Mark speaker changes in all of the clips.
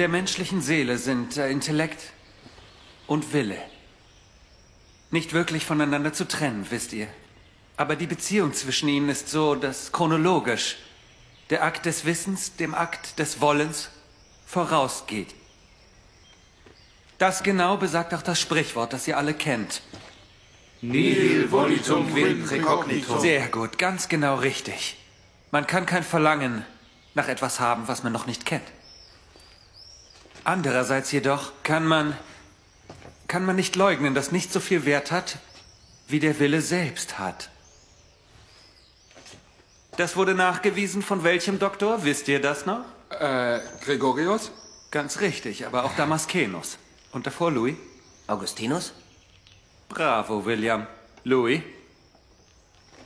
Speaker 1: der menschlichen Seele sind äh, Intellekt und Wille nicht wirklich voneinander zu trennen, wisst ihr. Aber die Beziehung zwischen ihnen ist so, dass chronologisch der Akt des Wissens dem Akt des Wollens vorausgeht. Das genau besagt auch das Sprichwort, das ihr alle kennt.
Speaker 2: Nihil volitum quid precognitum.
Speaker 1: Sehr gut, ganz genau richtig. Man kann kein Verlangen nach etwas haben, was man noch nicht kennt. Andererseits jedoch kann man kann man nicht leugnen, dass nicht so viel Wert hat, wie der Wille selbst hat. Das wurde nachgewiesen von welchem Doktor? Wisst ihr das noch?
Speaker 3: Äh, Gregorius?
Speaker 1: Ganz richtig, aber auch Damascenus. Und davor Louis?
Speaker 4: Augustinus?
Speaker 1: Bravo, William. Louis?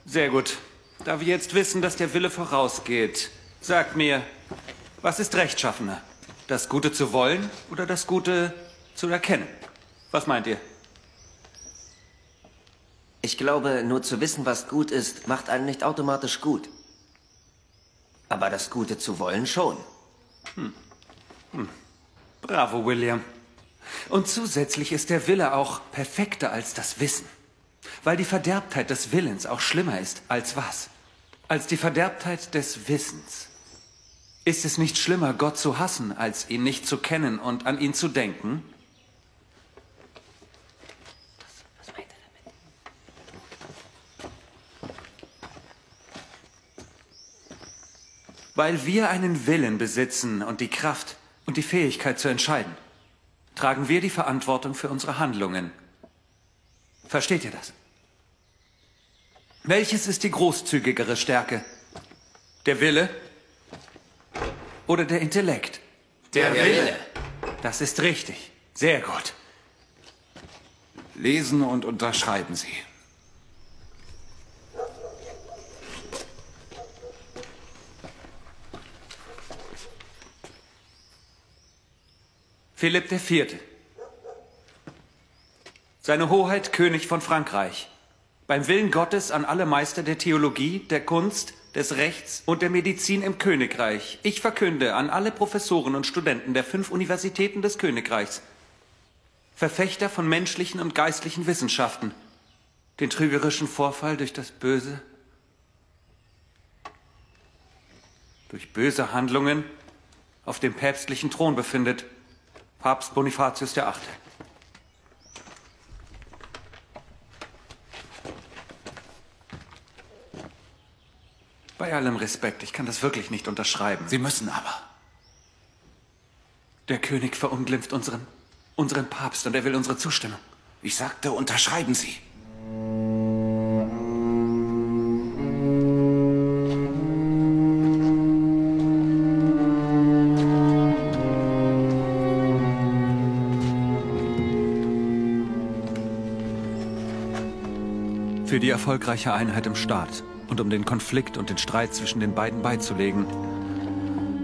Speaker 1: Sehr gut. Da wir jetzt wissen, dass der Wille vorausgeht, sagt mir, was ist rechtschaffener? Das Gute zu wollen oder das Gute zu erkennen? Was meint ihr?
Speaker 4: Ich glaube, nur zu wissen, was gut ist, macht einen nicht automatisch gut. Aber das Gute zu wollen schon.
Speaker 1: Bravo, William. Und zusätzlich ist der Wille auch perfekter als das Wissen. Weil die Verderbtheit des Willens auch schlimmer ist als was? Als die Verderbtheit des Wissens. Ist es nicht schlimmer, Gott zu hassen, als ihn nicht zu kennen und an ihn zu denken? Weil wir einen Willen besitzen und die Kraft und die Fähigkeit zu entscheiden, tragen wir die Verantwortung für unsere Handlungen. Versteht ihr das? Welches ist die großzügigere Stärke? Der Wille oder der Intellekt?
Speaker 2: Der Wille.
Speaker 1: Das ist richtig. Sehr gut.
Speaker 3: Lesen und unterschreiben Sie.
Speaker 1: Philipp IV. Seine Hoheit König von Frankreich. Beim Willen Gottes an alle Meister der Theologie, der Kunst, des Rechts und der Medizin im Königreich. Ich verkünde an alle Professoren und Studenten der fünf Universitäten des Königreichs, Verfechter von menschlichen und geistlichen Wissenschaften, den trügerischen Vorfall durch das Böse, durch böse Handlungen auf dem päpstlichen Thron befindet, Papst Bonifatius VIII. Bei allem Respekt, ich kann das wirklich nicht unterschreiben.
Speaker 3: Sie müssen aber.
Speaker 1: Der König verunglimpft unseren, unseren Papst und er will unsere Zustimmung.
Speaker 3: Ich sagte, unterschreiben Sie.
Speaker 1: Für die erfolgreiche Einheit im Staat und um den Konflikt und den Streit zwischen den beiden beizulegen,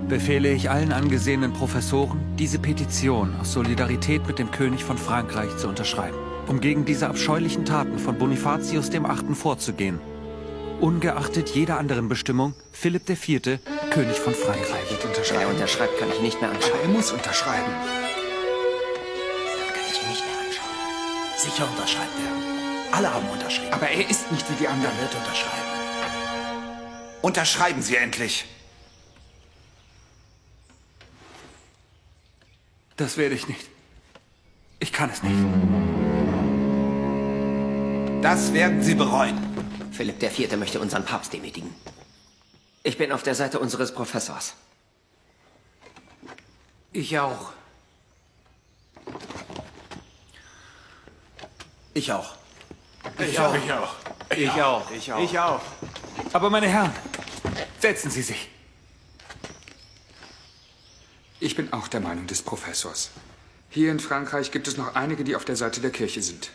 Speaker 1: befehle ich allen angesehenen Professoren, diese Petition aus Solidarität mit dem König von Frankreich zu unterschreiben, um gegen diese abscheulichen Taten von Bonifatius dem Achten vorzugehen. Ungeachtet jeder anderen Bestimmung, Philipp IV. König von Frankreich.
Speaker 4: Wenn er unterschreibt, kann ich nicht mehr anschauen.
Speaker 3: Aber er muss unterschreiben.
Speaker 4: Dann kann ich ihn nicht mehr anschauen.
Speaker 5: Sicher unterschreibt er. Alle haben unterschrieben.
Speaker 3: Aber er ist nicht wie die anderen.
Speaker 5: Er wird unterschreiben.
Speaker 3: Unterschreiben Sie endlich.
Speaker 1: Das werde ich nicht. Ich kann es nicht.
Speaker 3: Das werden Sie bereuen.
Speaker 4: Philipp IV. möchte unseren Papst demütigen. Ich bin auf der Seite unseres Professors.
Speaker 1: Ich auch.
Speaker 5: Ich auch.
Speaker 2: Ich auch. Ich auch.
Speaker 1: Ich auch.
Speaker 2: Ich auch. Ich auch.
Speaker 1: Aber meine Herren, setzen Sie sich.
Speaker 3: Ich bin auch der Meinung des Professors. Hier in Frankreich gibt es noch einige, die auf der Seite der Kirche sind.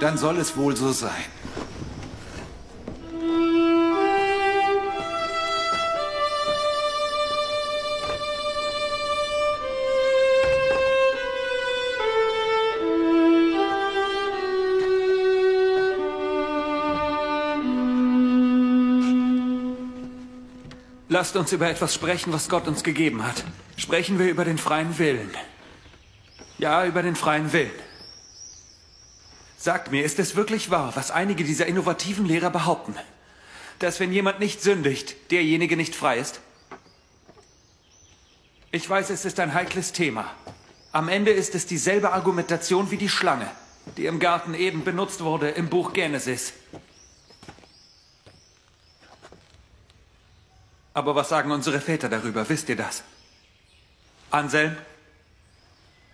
Speaker 6: Dann soll es wohl so sein.
Speaker 1: Lasst uns über etwas sprechen, was Gott uns gegeben hat. Sprechen wir über den freien Willen. Ja, über den freien Willen. Sagt mir, ist es wirklich wahr, was einige dieser innovativen Lehrer behaupten? Dass wenn jemand nicht sündigt, derjenige nicht frei ist? Ich weiß, es ist ein heikles Thema. Am Ende ist es dieselbe Argumentation wie die Schlange, die im Garten Eden benutzt wurde im Buch Genesis. Aber was sagen unsere Väter darüber? Wisst ihr das? Anselm?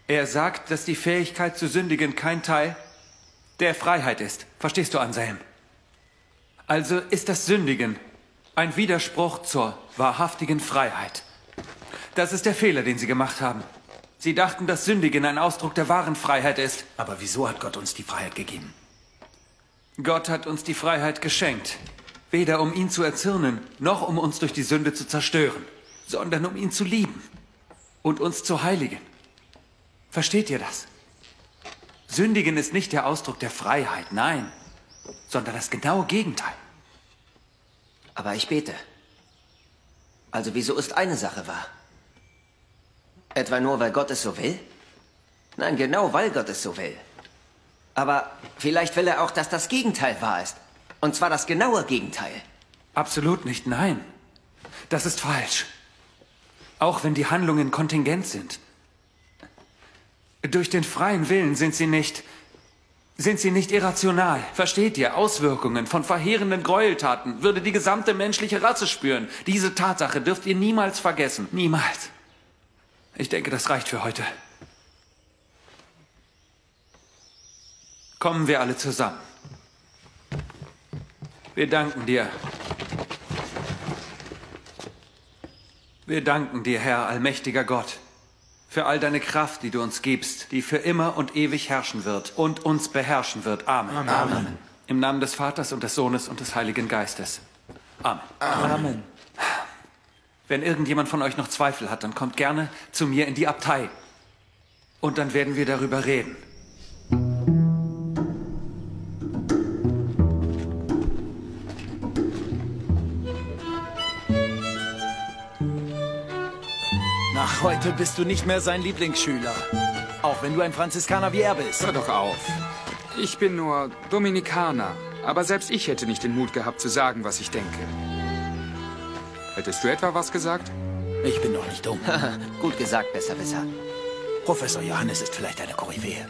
Speaker 1: Er sagt, dass die Fähigkeit zu sündigen kein Teil der Freiheit ist. Verstehst du, Anselm? Also ist das Sündigen ein Widerspruch zur wahrhaftigen Freiheit. Das ist der Fehler, den sie gemacht haben. Sie dachten, dass Sündigen ein Ausdruck der wahren Freiheit ist.
Speaker 5: Aber wieso hat Gott uns die Freiheit gegeben?
Speaker 1: Gott hat uns die Freiheit geschenkt. Weder um ihn zu erzürnen, noch um uns durch die Sünde zu zerstören, sondern um ihn zu lieben und uns zu heiligen. Versteht ihr das? Sündigen ist nicht der Ausdruck der Freiheit, nein, sondern das genaue Gegenteil.
Speaker 4: Aber ich bete. Also wieso ist eine Sache wahr? Etwa nur, weil Gott es so will? Nein, genau weil Gott es so will. Aber vielleicht will er auch, dass das Gegenteil wahr ist. Und zwar das genaue Gegenteil.
Speaker 1: Absolut nicht, nein. Das ist falsch. Auch wenn die Handlungen kontingent sind. Durch den freien Willen sind sie nicht, sind sie nicht irrational. Versteht ihr? Auswirkungen von verheerenden Gräueltaten würde die gesamte menschliche Rasse spüren. Diese Tatsache dürft ihr niemals vergessen. Niemals. Ich denke, das reicht für heute. Kommen wir alle zusammen. Wir danken dir. Wir danken dir, Herr, allmächtiger Gott, für all deine Kraft, die du uns gibst, die für immer und ewig herrschen wird und uns beherrschen wird. Amen. Amen. Im Namen des Vaters und des Sohnes und des Heiligen Geistes. Amen.
Speaker 5: Amen.
Speaker 1: Wenn irgendjemand von euch noch Zweifel hat, dann kommt gerne zu mir in die Abtei. Und dann werden wir darüber reden.
Speaker 5: Heute bist du nicht mehr sein Lieblingsschüler. Auch wenn du ein Franziskaner wie er bist.
Speaker 3: Hör doch auf. Ich bin nur Dominikaner. Aber selbst ich hätte nicht den Mut gehabt zu sagen, was ich denke. Hättest du etwa was gesagt?
Speaker 5: Ich bin doch nicht dumm.
Speaker 4: Gut gesagt, Besserwisser.
Speaker 5: Professor Johannes ist vielleicht eine Koryphäe.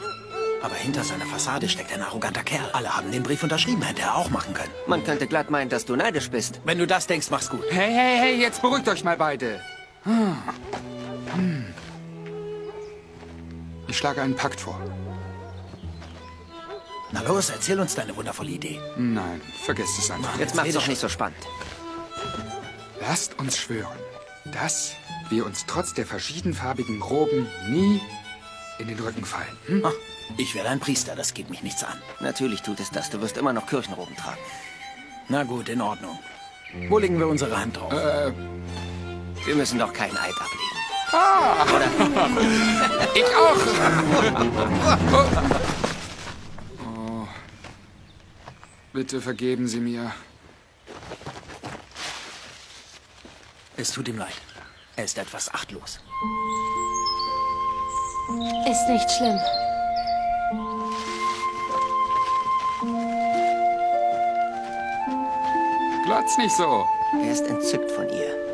Speaker 5: Aber hinter seiner Fassade steckt ein arroganter Kerl. Alle haben den Brief unterschrieben, hätte er auch machen können.
Speaker 4: Man könnte glatt meinen, dass du neidisch bist.
Speaker 5: Wenn du das denkst, mach's gut.
Speaker 3: Hey, hey, hey, jetzt beruhigt euch mal beide. Hm. Ich schlage einen Pakt vor.
Speaker 5: Na los, erzähl uns deine wundervolle Idee.
Speaker 3: Nein, vergesst es einfach.
Speaker 4: Jetzt macht's doch nicht so spannend.
Speaker 3: Lasst uns schwören, dass wir uns trotz der verschiedenfarbigen Roben nie in den Rücken fallen. Hm?
Speaker 5: Ah, ich werde ein Priester, das geht mich nichts an.
Speaker 4: Natürlich tut es das. Du wirst immer noch Kirchenroben tragen.
Speaker 5: Na gut, in Ordnung. Wo legen wir unsere Hand drauf?
Speaker 4: Wir müssen doch keinen Eid ablegen.
Speaker 3: Ich auch. Oh. Bitte vergeben Sie mir.
Speaker 5: Es tut ihm leid. Er ist etwas achtlos.
Speaker 6: Ist nicht schlimm.
Speaker 3: Platz nicht so.
Speaker 4: Er ist entzückt von ihr.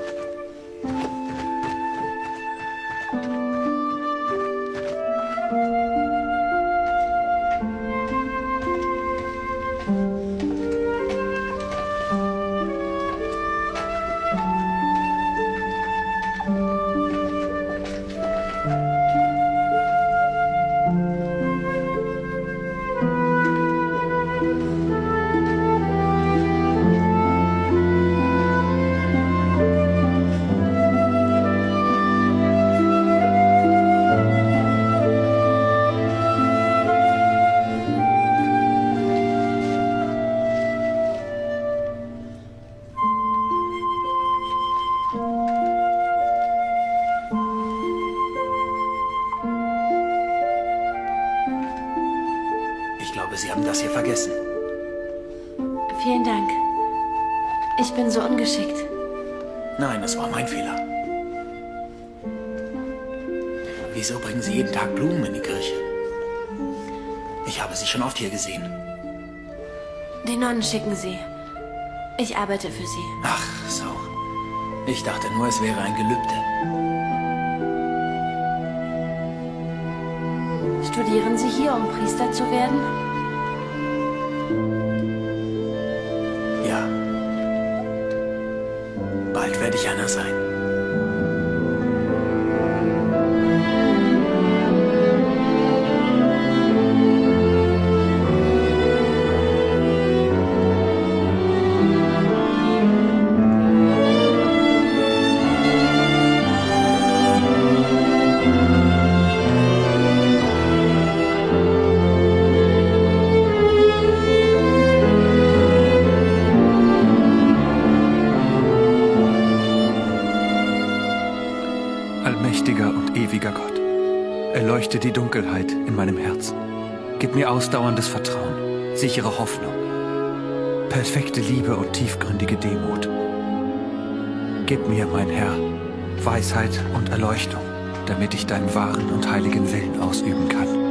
Speaker 6: Schicken sie. Ich arbeite für sie.
Speaker 5: Ach, so. Ich dachte nur, es wäre ein Gelübde.
Speaker 6: Studieren Sie hier, um Priester zu werden?
Speaker 5: Ja. Bald werde ich einer sein.
Speaker 1: Mir ausdauerndes Vertrauen, sichere Hoffnung, perfekte Liebe und tiefgründige Demut. Gib mir, mein Herr, Weisheit und Erleuchtung, damit ich deinen wahren und heiligen Willen ausüben kann.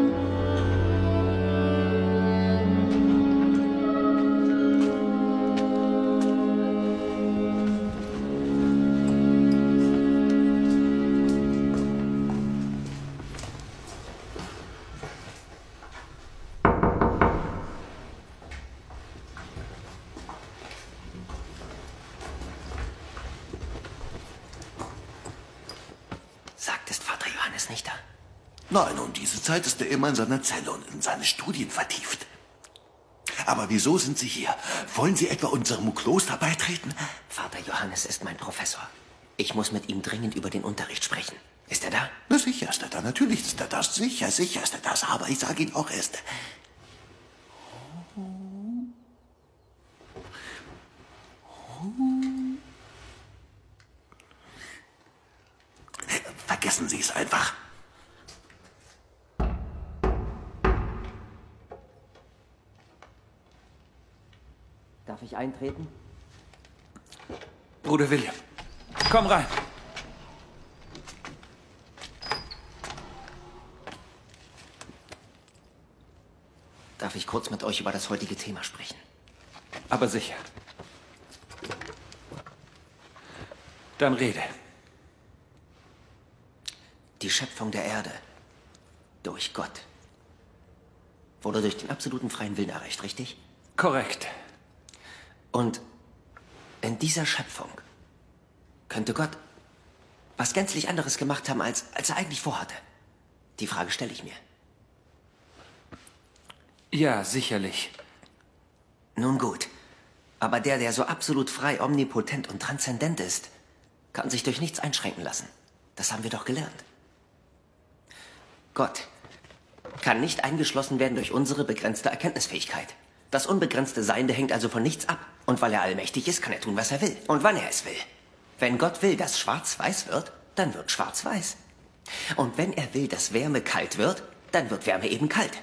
Speaker 2: Zeit ist er immer in seiner Zelle und in seine Studien vertieft. Aber wieso sind Sie hier? Wollen Sie etwa unserem Kloster beitreten?
Speaker 4: Vater Johannes ist mein Professor. Ich muss mit ihm dringend über den Unterricht sprechen. Ist er da?
Speaker 2: Na sicher ist er da, natürlich ist er das. Sicher, sicher ist er das. Aber ich sage Ihnen auch erst. Vergessen Sie es einfach.
Speaker 4: Darf ich eintreten?
Speaker 1: Bruder William, komm rein.
Speaker 4: Darf ich kurz mit euch über das heutige Thema sprechen?
Speaker 1: Aber sicher. Dann rede.
Speaker 4: Die Schöpfung der Erde durch Gott wurde durch den absoluten freien Willen erreicht, richtig?
Speaker 1: Korrekt.
Speaker 4: Und in dieser Schöpfung könnte Gott was gänzlich anderes gemacht haben, als, als er eigentlich vorhatte. Die Frage stelle ich mir.
Speaker 1: Ja, sicherlich.
Speaker 4: Nun gut. Aber der, der so absolut frei, omnipotent und transzendent ist, kann sich durch nichts einschränken lassen. Das haben wir doch gelernt. Gott kann nicht eingeschlossen werden durch unsere begrenzte Erkenntnisfähigkeit. Das unbegrenzte Seiende hängt also von nichts ab. Und weil er allmächtig ist, kann er tun, was er will. Und wann er es will. Wenn Gott will, dass schwarz weiß wird, dann wird schwarz-weiß. Und wenn er will, dass Wärme kalt wird, dann wird Wärme eben kalt.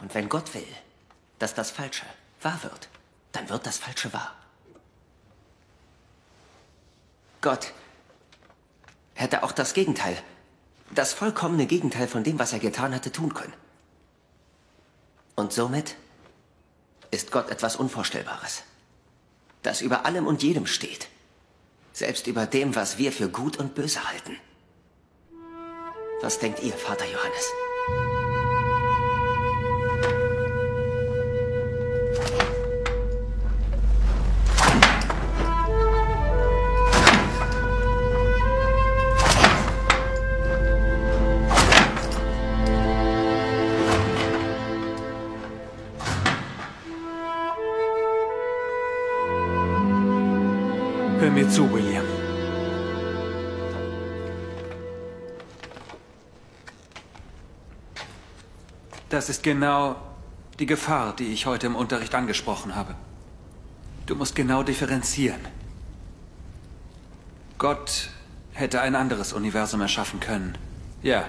Speaker 4: Und wenn Gott will, dass das Falsche wahr wird, dann wird das Falsche wahr. Gott hätte auch das Gegenteil, das vollkommene Gegenteil von dem, was er getan hatte, tun können. Und somit ist Gott etwas Unvorstellbares, das über allem und jedem steht, selbst über dem, was wir für gut und böse halten. Was denkt ihr, Vater Johannes?
Speaker 1: Das ist genau die Gefahr, die ich heute im Unterricht angesprochen habe. Du musst genau differenzieren. Gott hätte ein anderes Universum erschaffen können. Ja.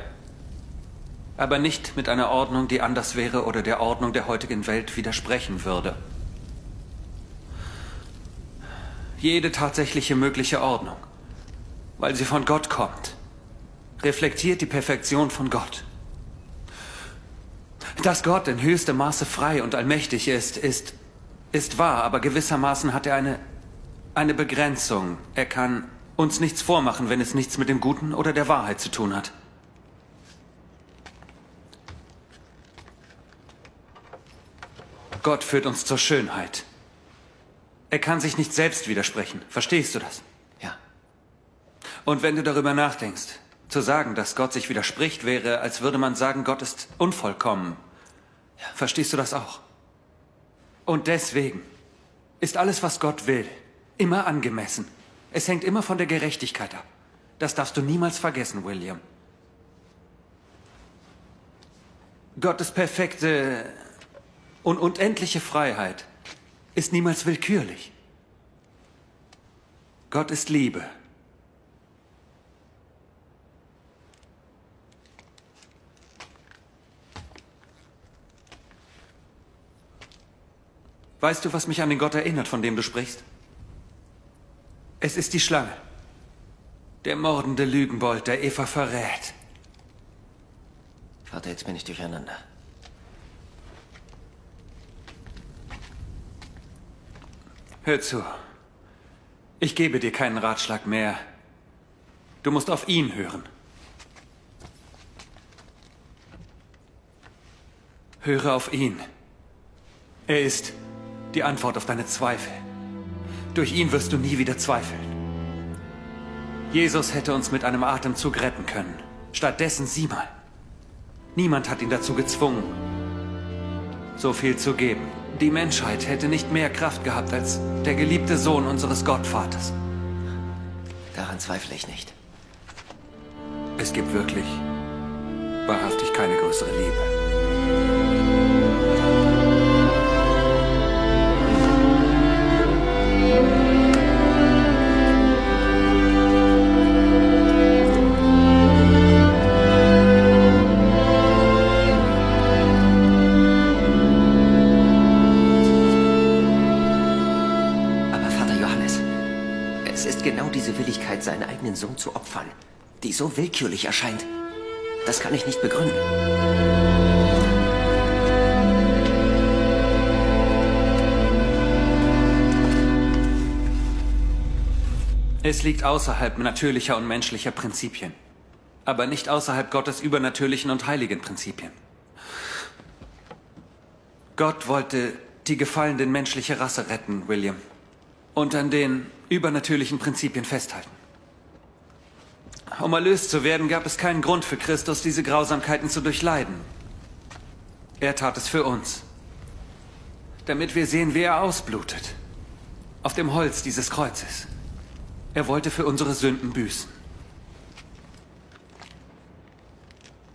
Speaker 1: Aber nicht mit einer Ordnung, die anders wäre oder der Ordnung der heutigen Welt widersprechen würde. Jede tatsächliche mögliche Ordnung, weil sie von Gott kommt, reflektiert die Perfektion von Gott. Dass Gott in höchstem Maße frei und allmächtig ist, ist, ist wahr, aber gewissermaßen hat er eine, eine Begrenzung. Er kann uns nichts vormachen, wenn es nichts mit dem Guten oder der Wahrheit zu tun hat. Gott führt uns zur Schönheit. Er kann sich nicht selbst widersprechen. Verstehst du das?
Speaker 4: Ja.
Speaker 1: Und wenn du darüber nachdenkst, zu sagen, dass Gott sich widerspricht, wäre, als würde man sagen, Gott ist unvollkommen. Verstehst du das auch? Und deswegen ist alles, was Gott will, immer angemessen. Es hängt immer von der Gerechtigkeit ab. Das darfst du niemals vergessen, William. Gottes perfekte und unendliche Freiheit ist niemals willkürlich. Gott ist Liebe. Weißt du, was mich an den Gott erinnert, von dem du sprichst? Es ist die Schlange. Der mordende Lügenbold, der Eva verrät.
Speaker 4: Vater, jetzt bin ich durcheinander.
Speaker 1: Hör zu. Ich gebe dir keinen Ratschlag mehr. Du musst auf ihn hören. Höre auf ihn. Er ist die Antwort auf deine Zweifel. Durch ihn wirst du nie wieder zweifeln. Jesus hätte uns mit einem Atemzug retten können. Stattdessen sieh mal. Niemand hat ihn dazu gezwungen, so viel zu geben. Die Menschheit hätte nicht mehr Kraft gehabt als der geliebte Sohn unseres Gottvaters.
Speaker 4: Daran zweifle ich nicht.
Speaker 1: Es gibt wirklich wahrhaftig keine größere Liebe.
Speaker 4: Sohn zu opfern, die so willkürlich erscheint. Das kann ich nicht begründen.
Speaker 1: Es liegt außerhalb natürlicher und menschlicher Prinzipien, aber nicht außerhalb Gottes übernatürlichen und heiligen Prinzipien. Gott wollte die gefallenen menschliche Rasse retten, William, und an den übernatürlichen Prinzipien festhalten. Um erlöst zu werden, gab es keinen Grund für Christus, diese Grausamkeiten zu durchleiden. Er tat es für uns, damit wir sehen, wie er ausblutet. Auf dem Holz dieses Kreuzes. Er wollte für unsere Sünden büßen.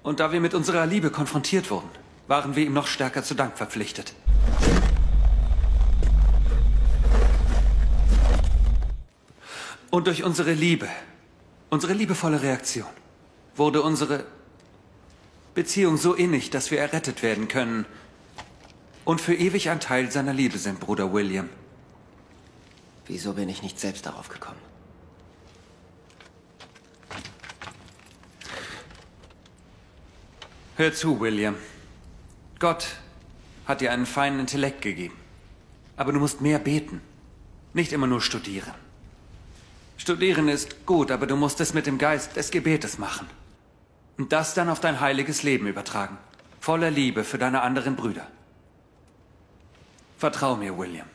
Speaker 1: Und da wir mit unserer Liebe konfrontiert wurden, waren wir ihm noch stärker zu Dank verpflichtet. Und durch unsere Liebe, unsere liebevolle Reaktion, wurde unsere Beziehung so innig, dass wir errettet werden können und für ewig ein Teil seiner Liebe sind, Bruder William.
Speaker 4: Wieso bin ich nicht selbst darauf gekommen?
Speaker 1: Hör zu, William. Gott hat dir einen feinen Intellekt gegeben. Aber du musst mehr beten. Nicht immer nur studieren. Studieren ist gut, aber du musst es mit dem Geist des Gebetes machen. Und das dann auf dein heiliges Leben übertragen. Voller Liebe für deine anderen Brüder. Vertrau mir, William.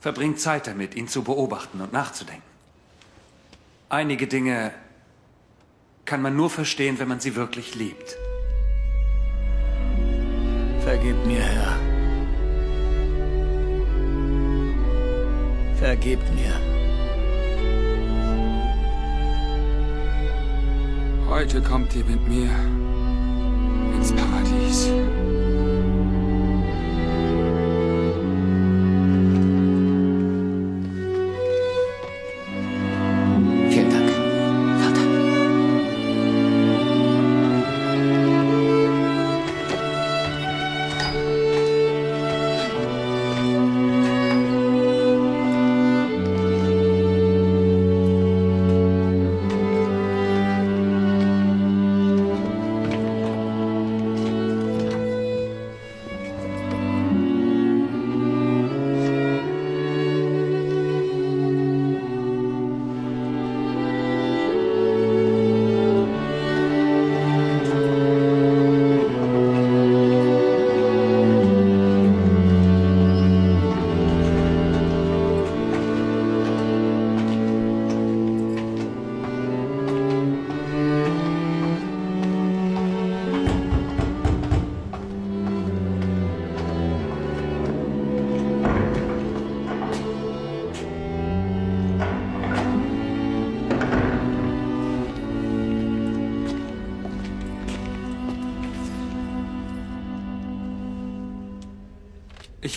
Speaker 1: Verbring Zeit damit, ihn zu beobachten und nachzudenken. Einige Dinge kann man nur verstehen, wenn man sie wirklich liebt.
Speaker 5: Vergib mir, Herr. Vergebt mir.
Speaker 3: Heute kommt ihr mit mir ins Paradies.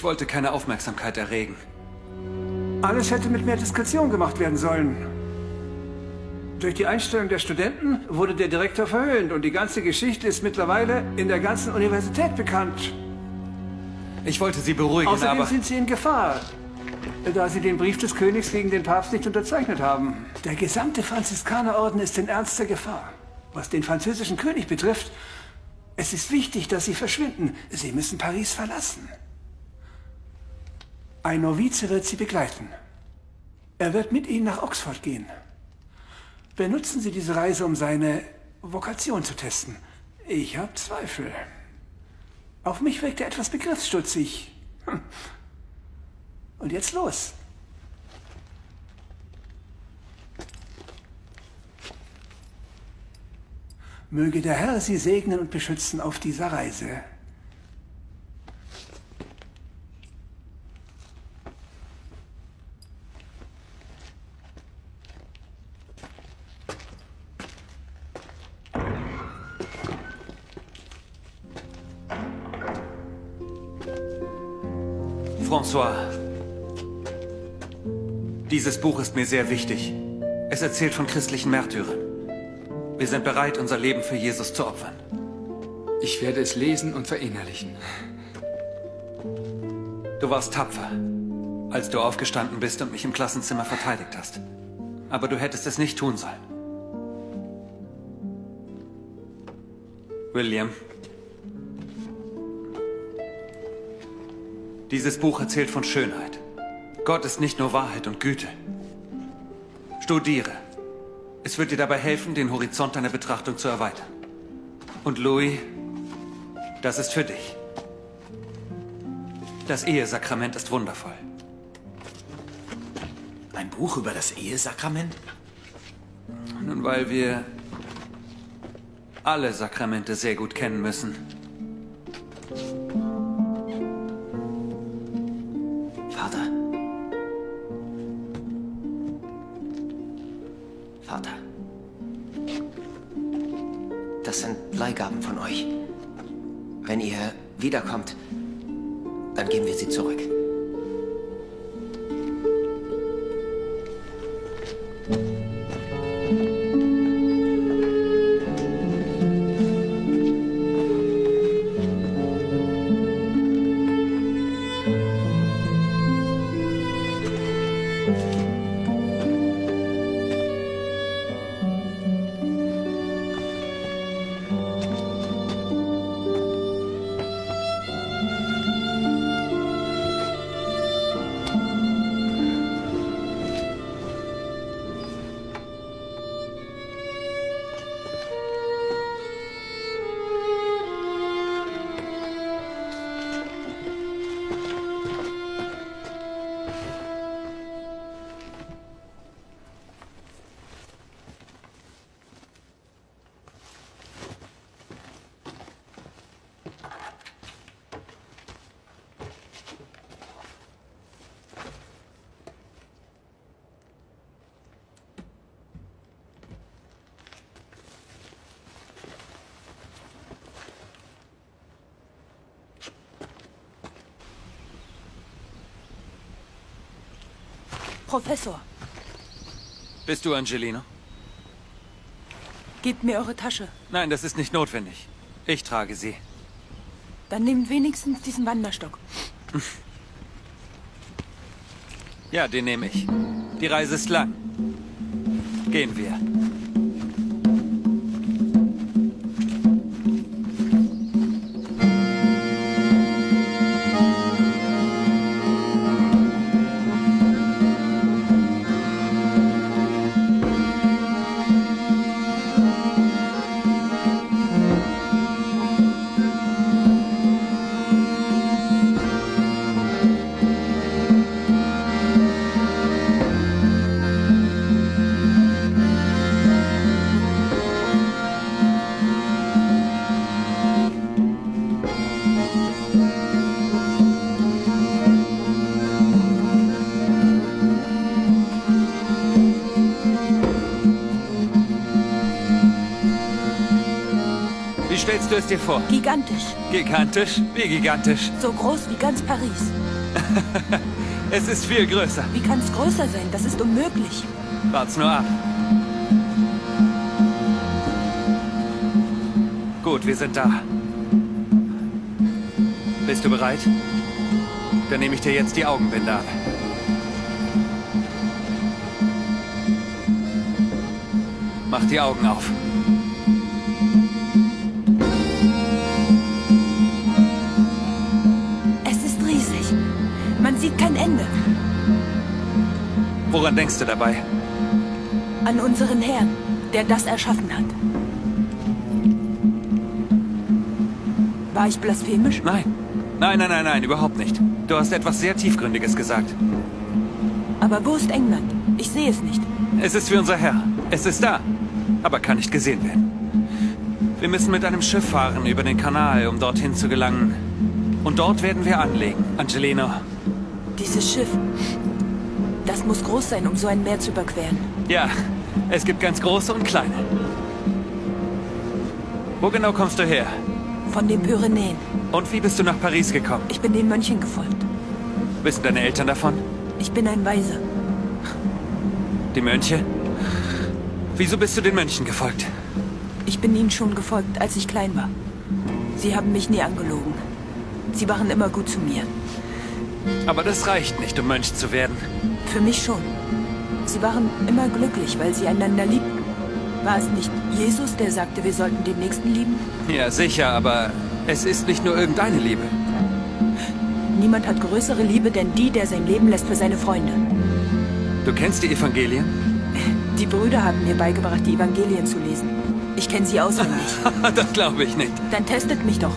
Speaker 1: Ich wollte keine Aufmerksamkeit erregen.
Speaker 7: Alles hätte mit mehr Diskretion gemacht werden sollen. Durch die Einstellung der Studenten wurde der Direktor verhöhnt und die ganze Geschichte ist mittlerweile in der ganzen Universität bekannt.
Speaker 1: Ich wollte Sie beruhigen,
Speaker 7: Außerdem
Speaker 1: aber...
Speaker 7: sind sie in Gefahr, da sie den Brief des Königs gegen den Papst nicht unterzeichnet haben. Der gesamte Franziskanerorden ist in ernster Gefahr. Was den französischen König betrifft, es ist wichtig, dass sie verschwinden. Sie müssen Paris verlassen. Ein Novize wird sie begleiten. Er wird mit ihnen nach Oxford gehen. Benutzen Sie diese Reise, um seine Vokation zu testen. Ich habe Zweifel. Auf mich wirkt er etwas begriffsstutzig. Hm. Und jetzt los. Möge der Herr Sie segnen und beschützen auf dieser Reise.
Speaker 1: Dieses Buch ist mir sehr wichtig. Es erzählt von christlichen Märtyrern. Wir sind bereit, unser Leben für Jesus zu opfern.
Speaker 3: Ich werde es lesen und verinnerlichen.
Speaker 1: Du warst tapfer, als du aufgestanden bist und mich im Klassenzimmer verteidigt hast. Aber du hättest es nicht tun sollen. William. Dieses Buch erzählt von Schönheit. Gott ist nicht nur Wahrheit und Güte. Studiere. Es wird dir dabei helfen, den Horizont deiner Betrachtung zu erweitern. Und Louis, das ist für dich. Das Ehesakrament ist wundervoll.
Speaker 5: Ein Buch über das Ehesakrament?
Speaker 1: Nun, weil wir alle Sakramente sehr gut kennen müssen.
Speaker 4: Leihgaben von euch. Wenn ihr wiederkommt, dann geben wir sie zurück.
Speaker 8: Professor,
Speaker 1: Bist du Angelino?
Speaker 8: gebt mir eure Tasche.
Speaker 1: Nein, das ist nicht notwendig. Ich trage sie.
Speaker 8: Dann nehmt wenigstens diesen Wanderstock.
Speaker 1: Ja, den nehme ich. Die Reise ist lang. Gehen wir. Dir vor?
Speaker 8: Gigantisch.
Speaker 1: Gigantisch? Wie gigantisch?
Speaker 8: So groß wie ganz Paris.
Speaker 1: Es ist viel größer.
Speaker 8: Wie kann es größer sein? Das ist unmöglich.
Speaker 1: Wart's nur ab. Gut, wir sind da. Bist du bereit? Dann nehme ich dir jetzt die Augenbinde ab. Mach die Augen auf. Woran denkst du dabei?
Speaker 8: An unseren Herrn, der das erschaffen hat. War ich blasphemisch?
Speaker 1: Nein. Nein, nein, nein, nein, überhaupt nicht. Du hast etwas sehr Tiefgründiges gesagt.
Speaker 8: Aber wo ist England? Ich sehe es nicht.
Speaker 1: Es ist wie unser Herr. Es ist da, aber kann nicht gesehen werden. Wir müssen mit einem Schiff fahren über den Kanal, um dorthin zu gelangen. Und dort werden wir anlegen, Angelino.
Speaker 8: Dieses Schiff. Das muss groß sein, um so ein Meer zu überqueren.
Speaker 1: Ja, es gibt ganz große und kleine. Wo genau kommst du her?
Speaker 8: Von den Pyrenäen.
Speaker 1: Und wie bist du nach Paris gekommen?
Speaker 8: Ich bin den Mönchen gefolgt.
Speaker 1: Wissen deine Eltern davon?
Speaker 8: Ich bin ein Weiser.
Speaker 1: Die Mönche? Wieso bist du den Mönchen gefolgt?
Speaker 8: Ich bin ihnen schon gefolgt, als ich klein war. Sie haben mich nie angelogen. Sie waren immer gut zu mir.
Speaker 1: Aber das reicht nicht, um Mönch zu werden.
Speaker 8: Für mich schon. Sie waren immer glücklich, weil sie einander liebten. War es nicht Jesus, der sagte, wir sollten den Nächsten lieben?
Speaker 1: Ja, sicher, aber es ist nicht nur irgendeine Liebe.
Speaker 8: Niemand hat größere Liebe denn die, der sein Leben lässt für seine Freunde.
Speaker 1: Du kennst die Evangelien?
Speaker 8: Die Brüder haben mir beigebracht, die Evangelien zu lesen. Ich kenne sie auswendig.
Speaker 1: das glaube ich nicht.
Speaker 8: Dann testet mich doch.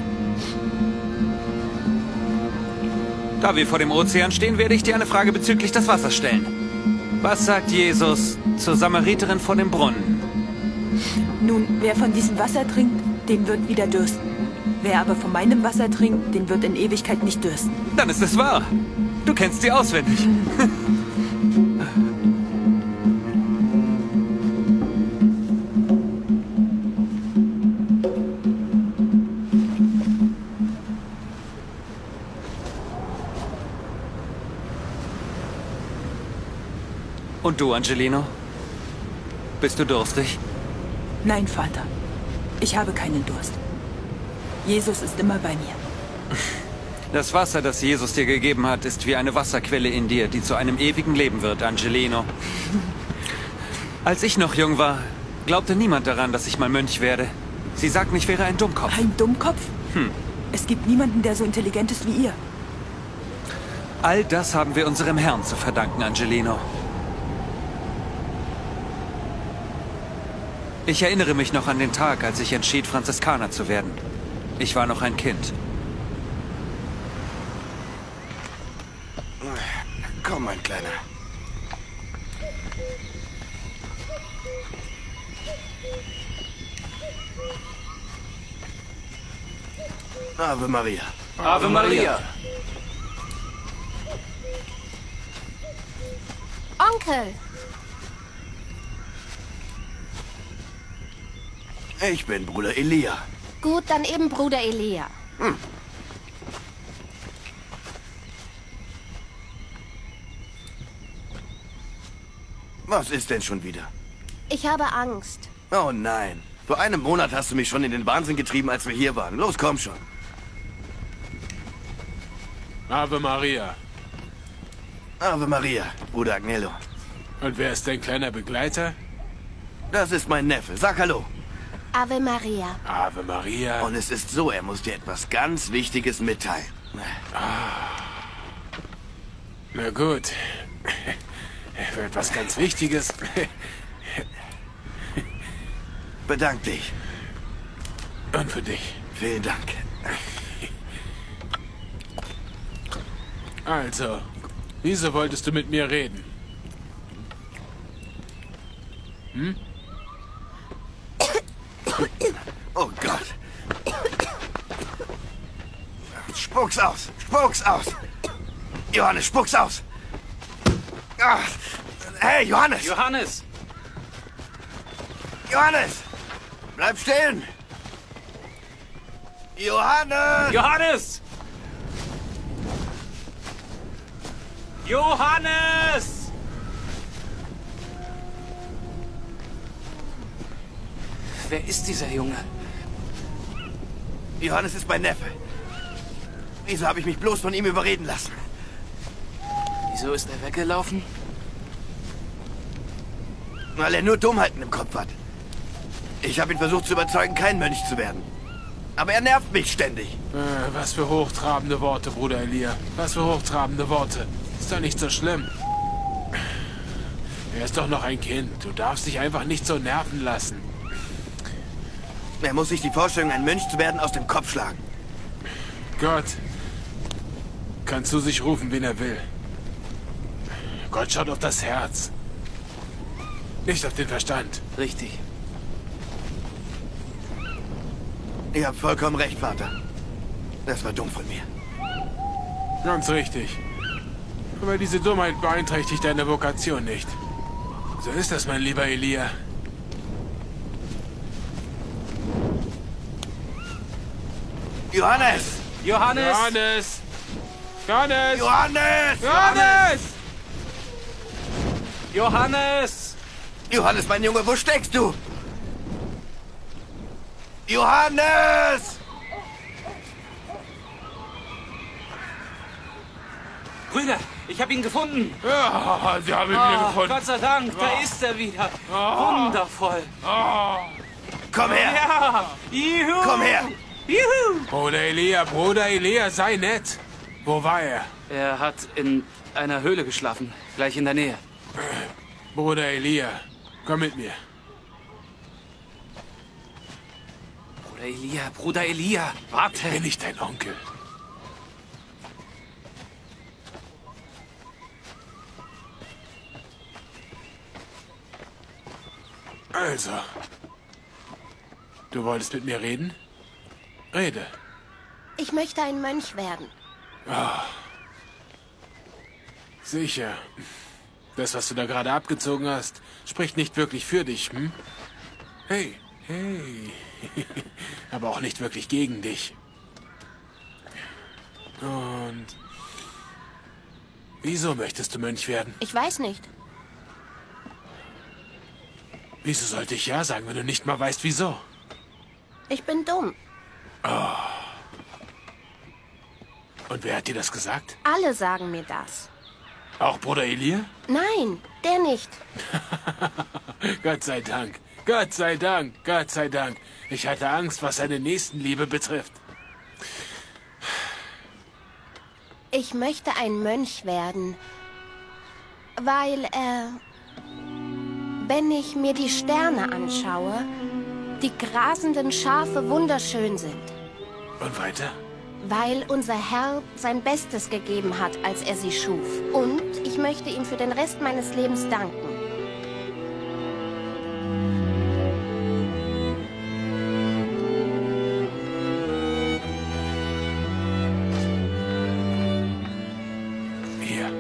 Speaker 1: Da wir vor dem Ozean stehen, werde ich dir eine Frage bezüglich des Wassers stellen. Was sagt Jesus zur Samariterin vor dem Brunnen?
Speaker 8: Nun, wer von diesem Wasser trinkt, den wird wieder dürsten. Wer aber von meinem Wasser trinkt, den wird in Ewigkeit nicht dürsten.
Speaker 1: Dann ist es wahr. Du kennst sie auswendig. Und du, Angelino? Bist du durstig?
Speaker 8: Nein, Vater. Ich habe keinen Durst. Jesus ist immer bei mir.
Speaker 1: Das Wasser, das Jesus dir gegeben hat, ist wie eine Wasserquelle in dir, die zu einem ewigen Leben wird, Angelino. Als ich noch jung war, glaubte niemand daran, dass ich mal Mönch werde. Sie sagten, ich wäre ein Dummkopf.
Speaker 8: Ein Dummkopf?
Speaker 1: Hm.
Speaker 8: Es gibt niemanden, der so intelligent ist wie ihr.
Speaker 1: All das haben wir unserem Herrn zu verdanken, Angelino. Ich erinnere mich noch an den Tag, als ich entschied, Franziskaner zu werden. Ich war noch ein Kind.
Speaker 5: Komm, mein Kleiner. Ave Maria.
Speaker 1: Ave Maria.
Speaker 6: Onkel!
Speaker 5: Ich bin Bruder Elia.
Speaker 6: Gut, dann eben Bruder Elia.
Speaker 9: Was ist denn schon wieder?
Speaker 6: Ich habe Angst.
Speaker 9: Oh nein. Vor einem Monat hast du mich schon in den Wahnsinn getrieben, als wir hier waren. Los, komm schon.
Speaker 10: Ave Maria.
Speaker 9: Ave Maria, Bruder Agnello.
Speaker 10: Und wer ist dein kleiner Begleiter?
Speaker 9: Das ist mein Neffe. Sag Hallo.
Speaker 6: Ave Maria.
Speaker 10: Ave Maria.
Speaker 9: Und es ist so, er muss dir etwas ganz Wichtiges mitteilen.
Speaker 10: Na gut. Für etwas ganz Wichtiges.
Speaker 9: Bedank dich.
Speaker 10: Und für dich.
Speaker 9: Vielen Dank.
Speaker 10: Also, wieso wolltest du mit mir reden? Hm?
Speaker 9: Oh Gott. Spuck's aus! Spuck's aus! Johannes, spuck's aus! Ah. Hey, Johannes!
Speaker 1: Johannes!
Speaker 9: Johannes! Bleib stehen! Johannes!
Speaker 1: Johannes! Johannes! Wer ist dieser Junge?
Speaker 9: Johannes ist mein Neffe. Wieso habe ich mich bloß von ihm überreden lassen?
Speaker 1: Wieso ist er weggelaufen?
Speaker 9: Weil er nur Dummheiten im Kopf hat. Ich habe ihn versucht zu überzeugen, kein Mönch zu werden. Aber er nervt mich ständig.
Speaker 10: Äh, was für hochtrabende Worte, Bruder Elia. Was für hochtrabende Worte. Ist doch nicht so schlimm. Er ist doch noch ein Kind. Du darfst dich einfach nicht so nerven lassen.
Speaker 9: Er muss sich die Vorstellung, ein Mönch zu werden, aus dem Kopf schlagen.
Speaker 10: Gott kann zu sich rufen, wen er will. Gott schaut auf das Herz. Nicht auf den Verstand.
Speaker 1: Richtig.
Speaker 9: Ihr habt vollkommen recht, Vater. Das war dumm von mir.
Speaker 10: Ganz richtig. Aber diese Dummheit beeinträchtigt deine Vokation nicht. So ist das, mein lieber Elia.
Speaker 9: Johannes!
Speaker 1: Johannes!
Speaker 10: Johannes! Johannes!
Speaker 9: Johannes!
Speaker 10: Johannes!
Speaker 1: Johannes!
Speaker 9: Johannes, mein Junge, wo steckst du? Johannes!
Speaker 1: Brüder, ich habe ihn gefunden.
Speaker 10: Ja, sie haben ihn mir
Speaker 1: Ah,
Speaker 10: gefunden.
Speaker 1: Gott sei Dank, da ist er wieder. Wundervoll.
Speaker 9: Komm her!
Speaker 1: Ja, juhu.
Speaker 9: Komm her!
Speaker 1: Juhu.
Speaker 10: Bruder Elia, Bruder Elia, sei nett. Wo war er?
Speaker 1: Er hat in einer Höhle geschlafen, gleich in der Nähe.
Speaker 10: Bruder Elia, komm mit mir.
Speaker 1: Bruder Elia, Bruder Elia, warte.
Speaker 10: Bin ich dein Onkel? Also, du wolltest mit mir reden? Rede.
Speaker 6: Ich möchte ein Mönch werden.
Speaker 10: Sicher. Das, was du da gerade abgezogen hast, spricht nicht wirklich für dich, hm? Hey, hey. Aber auch nicht wirklich gegen dich. Und wieso möchtest du Mönch werden?
Speaker 6: Ich weiß nicht.
Speaker 10: Wieso sollte ich ja sagen, wenn du nicht mal weißt, wieso?
Speaker 6: Ich bin dumm.
Speaker 10: Und wer hat dir das gesagt?
Speaker 6: Alle sagen mir das.
Speaker 10: Auch Bruder Elia?
Speaker 6: Nein, der nicht.
Speaker 10: Gott sei Dank. Gott sei Dank. Gott sei Dank. Ich hatte Angst, was seine Nächstenliebe betrifft.
Speaker 6: Ich möchte ein Mönch werden, weil, äh, wenn ich mir die Sterne anschaue, die grasenden Schafe wunderschön sind.
Speaker 10: Und weiter?
Speaker 6: Weil unser Herr sein Bestes gegeben hat, als er sie schuf. Und ich möchte ihm für den Rest meines Lebens danken.
Speaker 10: Hier.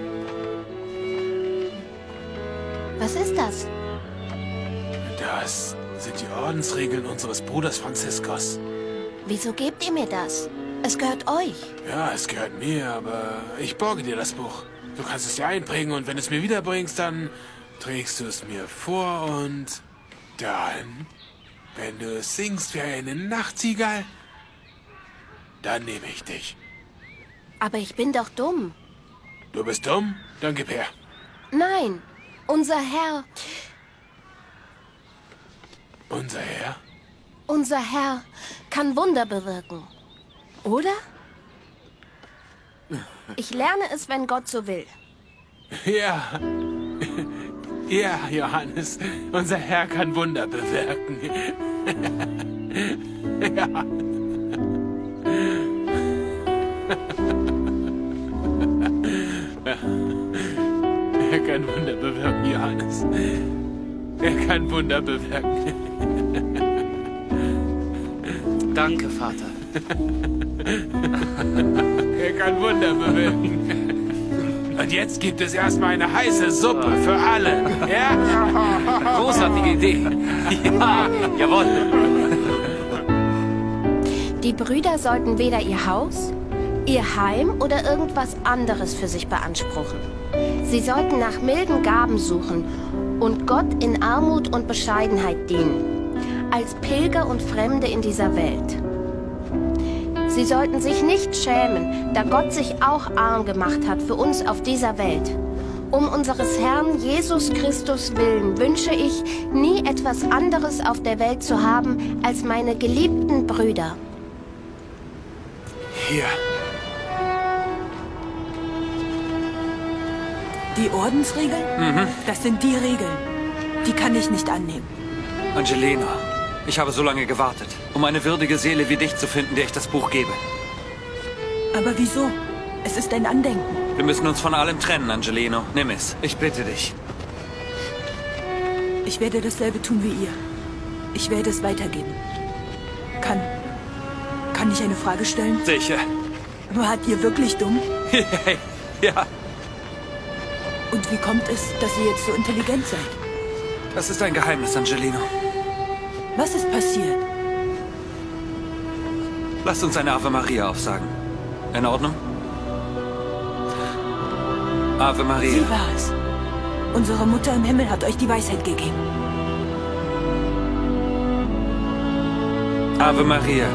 Speaker 6: Was ist das?
Speaker 10: Das sind die Ordensregeln unseres Bruders Franziskus.
Speaker 6: Wieso gebt ihr mir das? Es gehört euch.
Speaker 10: Ja, es gehört mir, aber ich borge dir das Buch. Du kannst es dir einprägen und wenn es mir wiederbringst, dann trägst du es mir vor und dann, wenn du es singst wie eine Nachtigall, dann nehme ich dich.
Speaker 6: Aber ich bin doch dumm.
Speaker 10: Du bist dumm? Dann gib her.
Speaker 6: Nein, unser Herr,
Speaker 10: Unser Herr?
Speaker 6: Unser Herr kann Wunder bewirken. Oder? Ich lerne es, wenn Gott so will.
Speaker 10: Ja. Ja, Johannes, unser Herr kann Wunder bewirken. ja. Er kann Wunder bewirken, Johannes. Er kann Wunder bewirken.
Speaker 11: Danke, Vater.
Speaker 10: Er kann Wunder bewirken. Und jetzt gibt es erstmal eine heiße Suppe für alle. Ja?
Speaker 11: Großartige Idee. Ja, jawohl.
Speaker 6: Die Brüder sollten weder ihr Haus, ihr Heim oder irgendwas anderes für sich beanspruchen. Sie sollten nach milden Gaben suchen und Gott in Armut und Bescheidenheit dienen, als Pilger und Fremde in dieser Welt. Sie sollten sich nicht schämen, da Gott sich auch arm gemacht hat für uns auf dieser Welt. Um unseres Herrn Jesus Christus willen wünsche ich, nie etwas anderes auf der Welt zu haben als meine geliebten Brüder.
Speaker 10: Hier.
Speaker 8: Die Ordensregeln?
Speaker 1: Mhm.
Speaker 8: Das sind die Regeln. Die kann ich nicht annehmen.
Speaker 1: Angelina, ich habe so lange gewartet, um eine würdige Seele wie dich zu finden, der ich das Buch gebe.
Speaker 8: Aber wieso? Es ist ein Andenken.
Speaker 1: Wir müssen uns von allem trennen, Angelino. Nimm es. Ich bitte dich.
Speaker 8: Ich werde dasselbe tun wie ihr. Ich werde es weitergeben. Kann. Kann ich eine Frage stellen?
Speaker 1: Sicher.
Speaker 8: Wart ihr wirklich dumm?
Speaker 1: ja,
Speaker 8: Und wie kommt es, dass ihr jetzt so intelligent seid?
Speaker 1: das ist ein Geheimnis, Angelino.
Speaker 8: Was ist passiert?
Speaker 1: Lasst uns eine Ave Maria aufsagen. In Ordnung? Ave Maria.
Speaker 8: Sie war es. Unsere Mutter im Himmel hat euch die Weisheit gegeben.
Speaker 1: Ave Maria.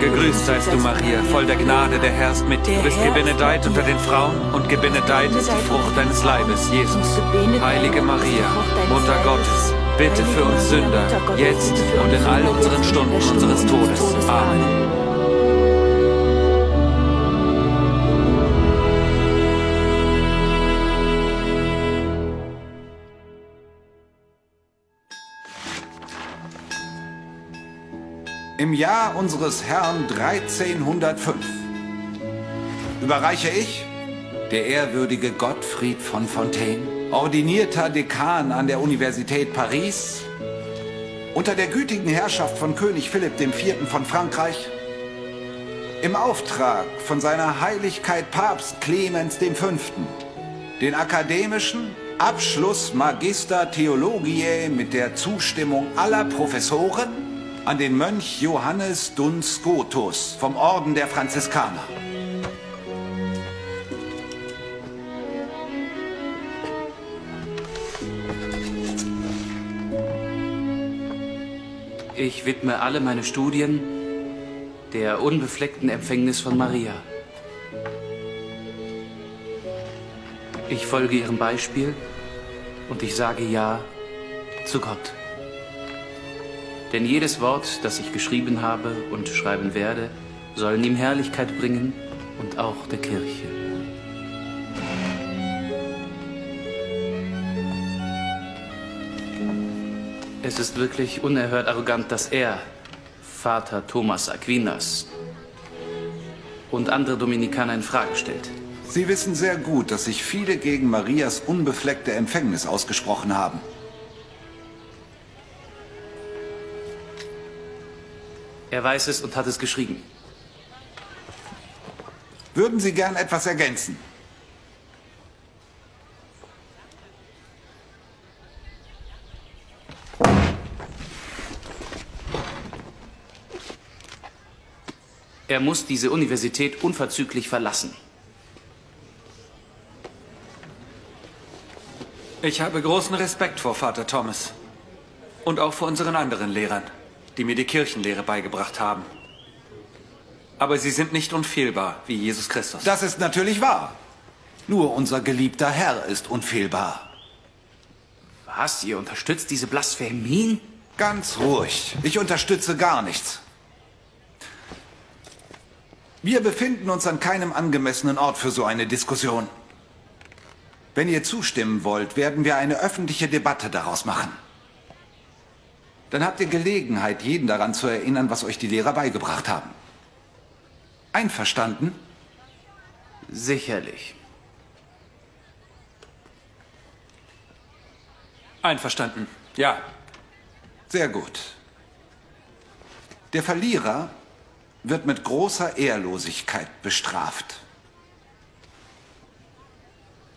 Speaker 1: Gegrüßt seist du, Maria, voll der Gnade, der Herr ist mit dir. Du bist gebenedeit unter den Frauen und gebenedeit ist die Frucht deines Leibes, Jesus. Heilige Maria, Mutter Gottes, bitte für uns Sünder, jetzt und in all unseren Stunden unseres Todes. Amen.
Speaker 12: Im Jahr unseres Herrn 1305 überreiche ich, der ehrwürdige Gottfried von Fontaine, ordinierter Dekan an der Universität Paris, unter der gütigen Herrschaft von König Philipp IV. von Frankreich, im Auftrag von seiner Heiligkeit Papst Clemens V. den akademischen Abschluss Magister Theologiae mit der Zustimmung aller Professoren an den Mönch Johannes Duns Scotus vom Orden der Franziskaner.
Speaker 11: Ich widme alle meine Studien der unbefleckten Empfängnis von Maria. Ich folge ihrem Beispiel und ich sage Ja zu Gott. Denn jedes Wort, das ich geschrieben habe und schreiben werde, sollen ihm Herrlichkeit bringen und auch der Kirche. Es ist wirklich unerhört arrogant, dass er, Vater Thomas Aquinas und andere Dominikaner in Frage stellt.
Speaker 12: Sie wissen sehr gut, dass sich viele gegen Marias unbefleckte Empfängnis ausgesprochen haben.
Speaker 11: Er weiß es und hat es geschrieben.
Speaker 12: Würden Sie gern etwas ergänzen?
Speaker 11: Er muss diese Universität unverzüglich verlassen.
Speaker 1: Ich habe großen Respekt vor Vater Thomas. Und auch vor unseren anderen Lehrern, die mir die Kirchenlehre beigebracht haben. Aber sie sind nicht unfehlbar wie Jesus Christus.
Speaker 12: Das ist natürlich wahr. Nur unser geliebter Herr ist unfehlbar.
Speaker 11: Was? Ihr unterstützt diese Blasphemien?
Speaker 12: Ganz ruhig. Ich unterstütze gar nichts. Wir befinden uns an keinem angemessenen Ort für so eine Diskussion. Wenn ihr zustimmen wollt, werden wir eine öffentliche Debatte daraus machen. Dann habt ihr Gelegenheit, jeden daran zu erinnern, was euch die Lehrer beigebracht haben. Einverstanden?
Speaker 11: Sicherlich.
Speaker 1: Einverstanden. Ja.
Speaker 12: Sehr gut. Der Verlierer wird mit großer Ehrlosigkeit bestraft.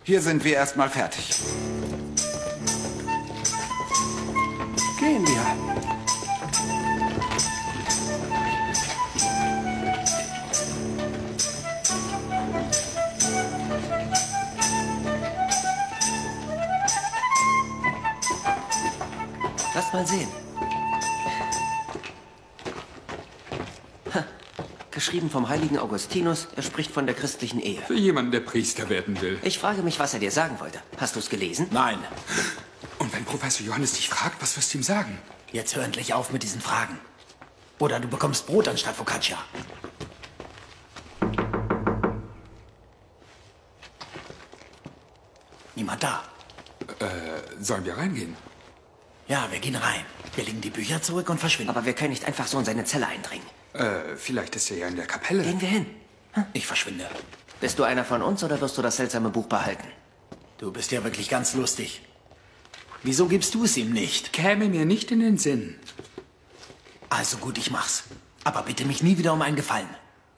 Speaker 12: Hier sind wir erstmal fertig.
Speaker 7: Gehen wir.
Speaker 4: Lass mal sehen. Geschrieben vom heiligen Augustinus, er spricht von der christlichen Ehe.
Speaker 3: Für jemanden, der Priester werden will.
Speaker 4: Ich frage mich, was er dir sagen wollte. Hast du es gelesen?
Speaker 5: Nein.
Speaker 3: Und wenn Professor Johannes dich fragt, was wirst du ihm sagen?
Speaker 5: Jetzt hör endlich auf mit diesen Fragen. Oder du bekommst Brot anstatt Focaccia. Niemand da.
Speaker 3: Äh, sollen wir reingehen?
Speaker 5: Ja, wir gehen rein. Wir legen die Bücher zurück und verschwinden.
Speaker 4: Aber wir können nicht einfach so in seine Zelle eindringen.
Speaker 3: Äh, vielleicht ist er ja in der Kapelle.
Speaker 4: Gehen wir hin.
Speaker 5: Ich verschwinde.
Speaker 4: Bist du einer von uns oder wirst du das seltsame Buch behalten?
Speaker 5: Du bist ja wirklich ganz lustig. Wieso gibst du es ihm nicht?
Speaker 3: Käme mir nicht in den Sinn.
Speaker 5: Also gut, ich mach's. Aber bitte mich nie wieder um einen Gefallen.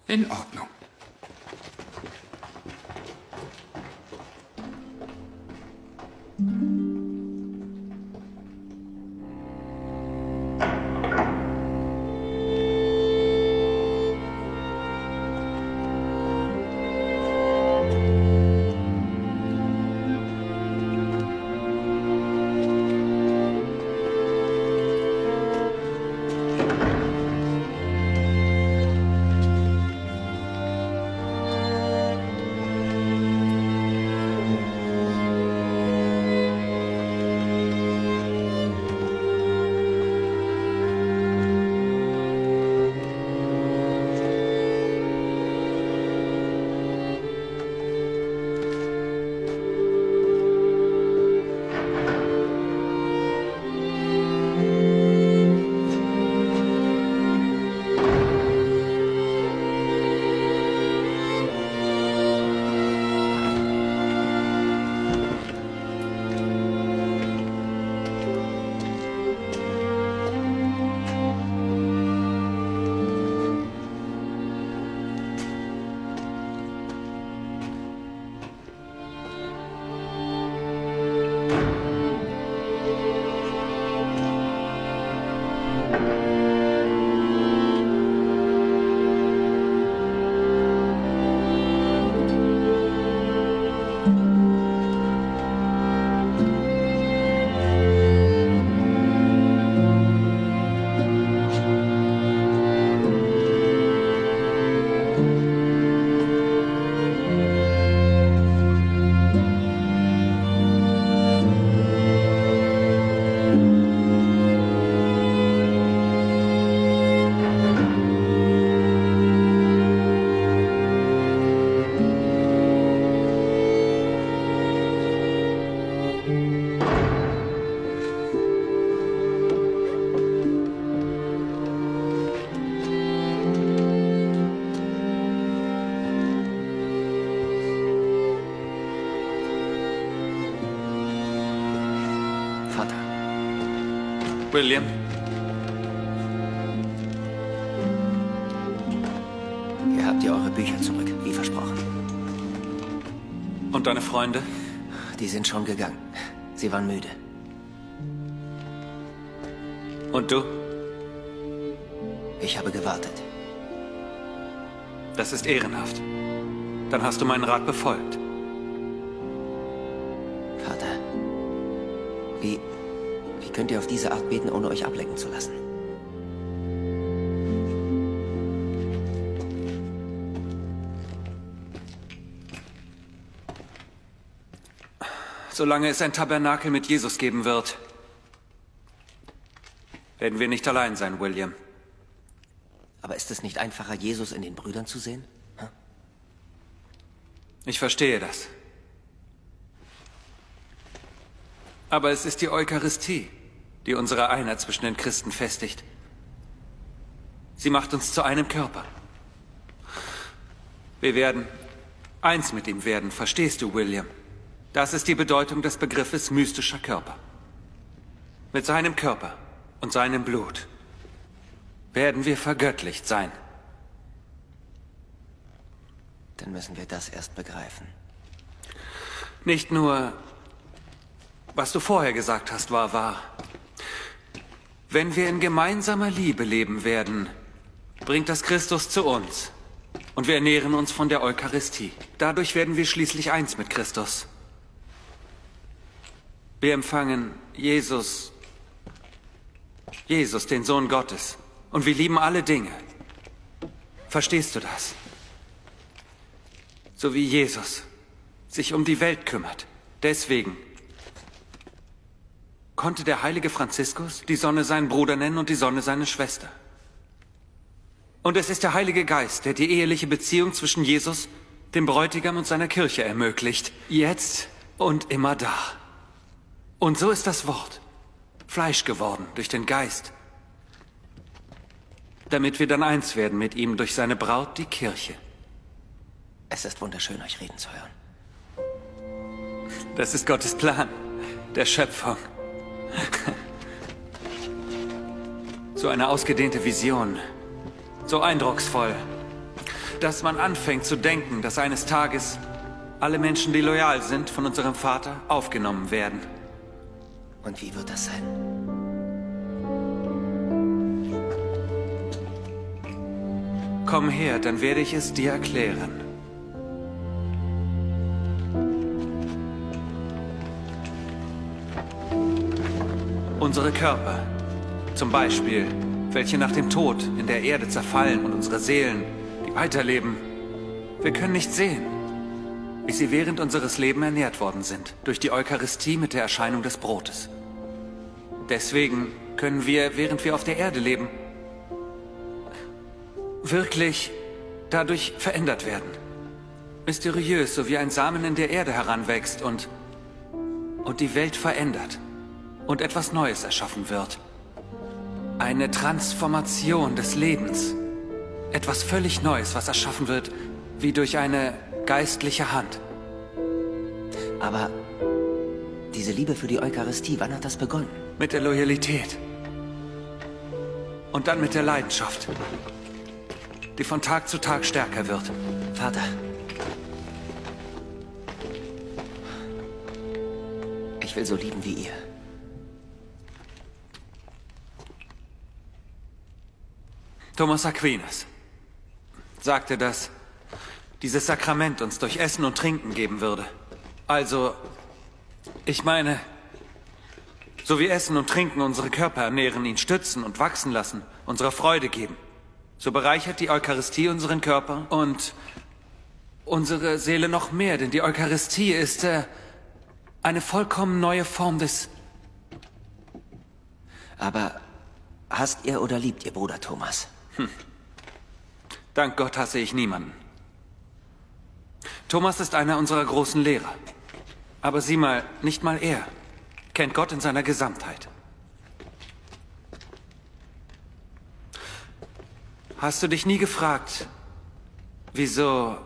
Speaker 3: In Ordnung.
Speaker 4: Vater.
Speaker 1: William,
Speaker 4: Ihr habt ja eure Bücher zurück, wie versprochen.
Speaker 1: und deine Freunde?
Speaker 4: Die sind schon gegangen. Sie waren müde.
Speaker 1: Und du?
Speaker 4: Ich habe gewartet.
Speaker 1: Das ist ehrenhaft. Dann hast du meinen Rat befolgt.
Speaker 4: Könnt ihr auf diese Art beten, ohne euch ablenken zu lassen?
Speaker 1: Solange es ein Tabernakel mit Jesus geben wird, werden wir nicht allein sein, William.
Speaker 4: Aber ist es nicht einfacher, Jesus in den Brüdern zu sehen?
Speaker 1: Ich verstehe das. Aber es ist die Eucharistie, die unsere Einheit zwischen den Christen festigt. Sie macht uns zu einem Körper. Wir werden eins mit ihm werden, verstehst du, William? Das ist die Bedeutung des Begriffes mystischer Körper. Mit seinem Körper und seinem Blut werden wir vergöttlicht sein.
Speaker 4: Dann müssen wir das erst begreifen.
Speaker 1: Nicht nur, was du vorher gesagt hast, war wahr. Wenn wir in gemeinsamer Liebe leben werden, bringt das Christus zu uns. Und wir ernähren uns von der Eucharistie. Dadurch werden wir schließlich eins mit Christus. Wir empfangen Jesus, Jesus, den Sohn Gottes. Und wir lieben alle Dinge. Verstehst du das? So wie Jesus sich um die Welt kümmert. Deswegen konnte der heilige Franziskus die Sonne seinen Bruder nennen und die Sonne seine Schwester. Und es ist der Heilige Geist, der die eheliche Beziehung zwischen Jesus, dem Bräutigam und seiner Kirche ermöglicht. Jetzt und immer da. Und so ist das Wort Fleisch geworden durch den Geist, damit wir dann eins werden mit ihm durch seine Braut, die Kirche.
Speaker 4: Es ist wunderschön, euch reden zu hören.
Speaker 1: Das ist Gottes Plan, der Schöpfung. So eine ausgedehnte Vision, so eindrucksvoll, dass man anfängt zu denken, dass eines Tages alle Menschen, die loyal sind, von unserem Vater aufgenommen werden.
Speaker 4: Und wie wird das sein?
Speaker 1: Komm her, dann werde ich es dir erklären. Unsere Körper, zum Beispiel, welche nach dem Tod in der Erde zerfallen und unsere Seelen, die weiterleben, wir können nicht sehen, wie sie während unseres Lebens ernährt worden sind, durch die Eucharistie mit der Erscheinung des Brotes. Deswegen können wir, während wir auf der Erde leben, wirklich dadurch verändert werden. Mysteriös, so wie ein Samen in der Erde heranwächst und, und die Welt verändert und etwas Neues erschaffen wird. Eine Transformation des Lebens. Etwas völlig Neues, was erschaffen wird, wie durch eine geistliche Hand.
Speaker 4: Aber diese Liebe für die Eucharistie, wann hat das begonnen?
Speaker 1: Mit der Loyalität. Und dann mit der Leidenschaft, die von Tag zu Tag stärker wird.
Speaker 4: Vater. Ich will so lieben wie ihr.
Speaker 1: Thomas Aquinas sagte, dass dieses Sakrament uns durch Essen und Trinken geben würde. Also, ich meine, so wie Essen und Trinken unsere Körper ernähren, ihn stützen und wachsen lassen, unserer Freude geben, so bereichert die Eucharistie unseren Körper und unsere Seele noch mehr, denn die Eucharistie ist äh, eine vollkommen neue Form des...
Speaker 4: Aber hasst ihr oder liebt ihr Bruder Thomas?
Speaker 1: Hm. Dank Gott hasse ich niemanden. Thomas ist einer unserer großen Lehrer. Aber sieh mal, nicht mal er kennt Gott in seiner Gesamtheit. Hast du dich nie gefragt, wieso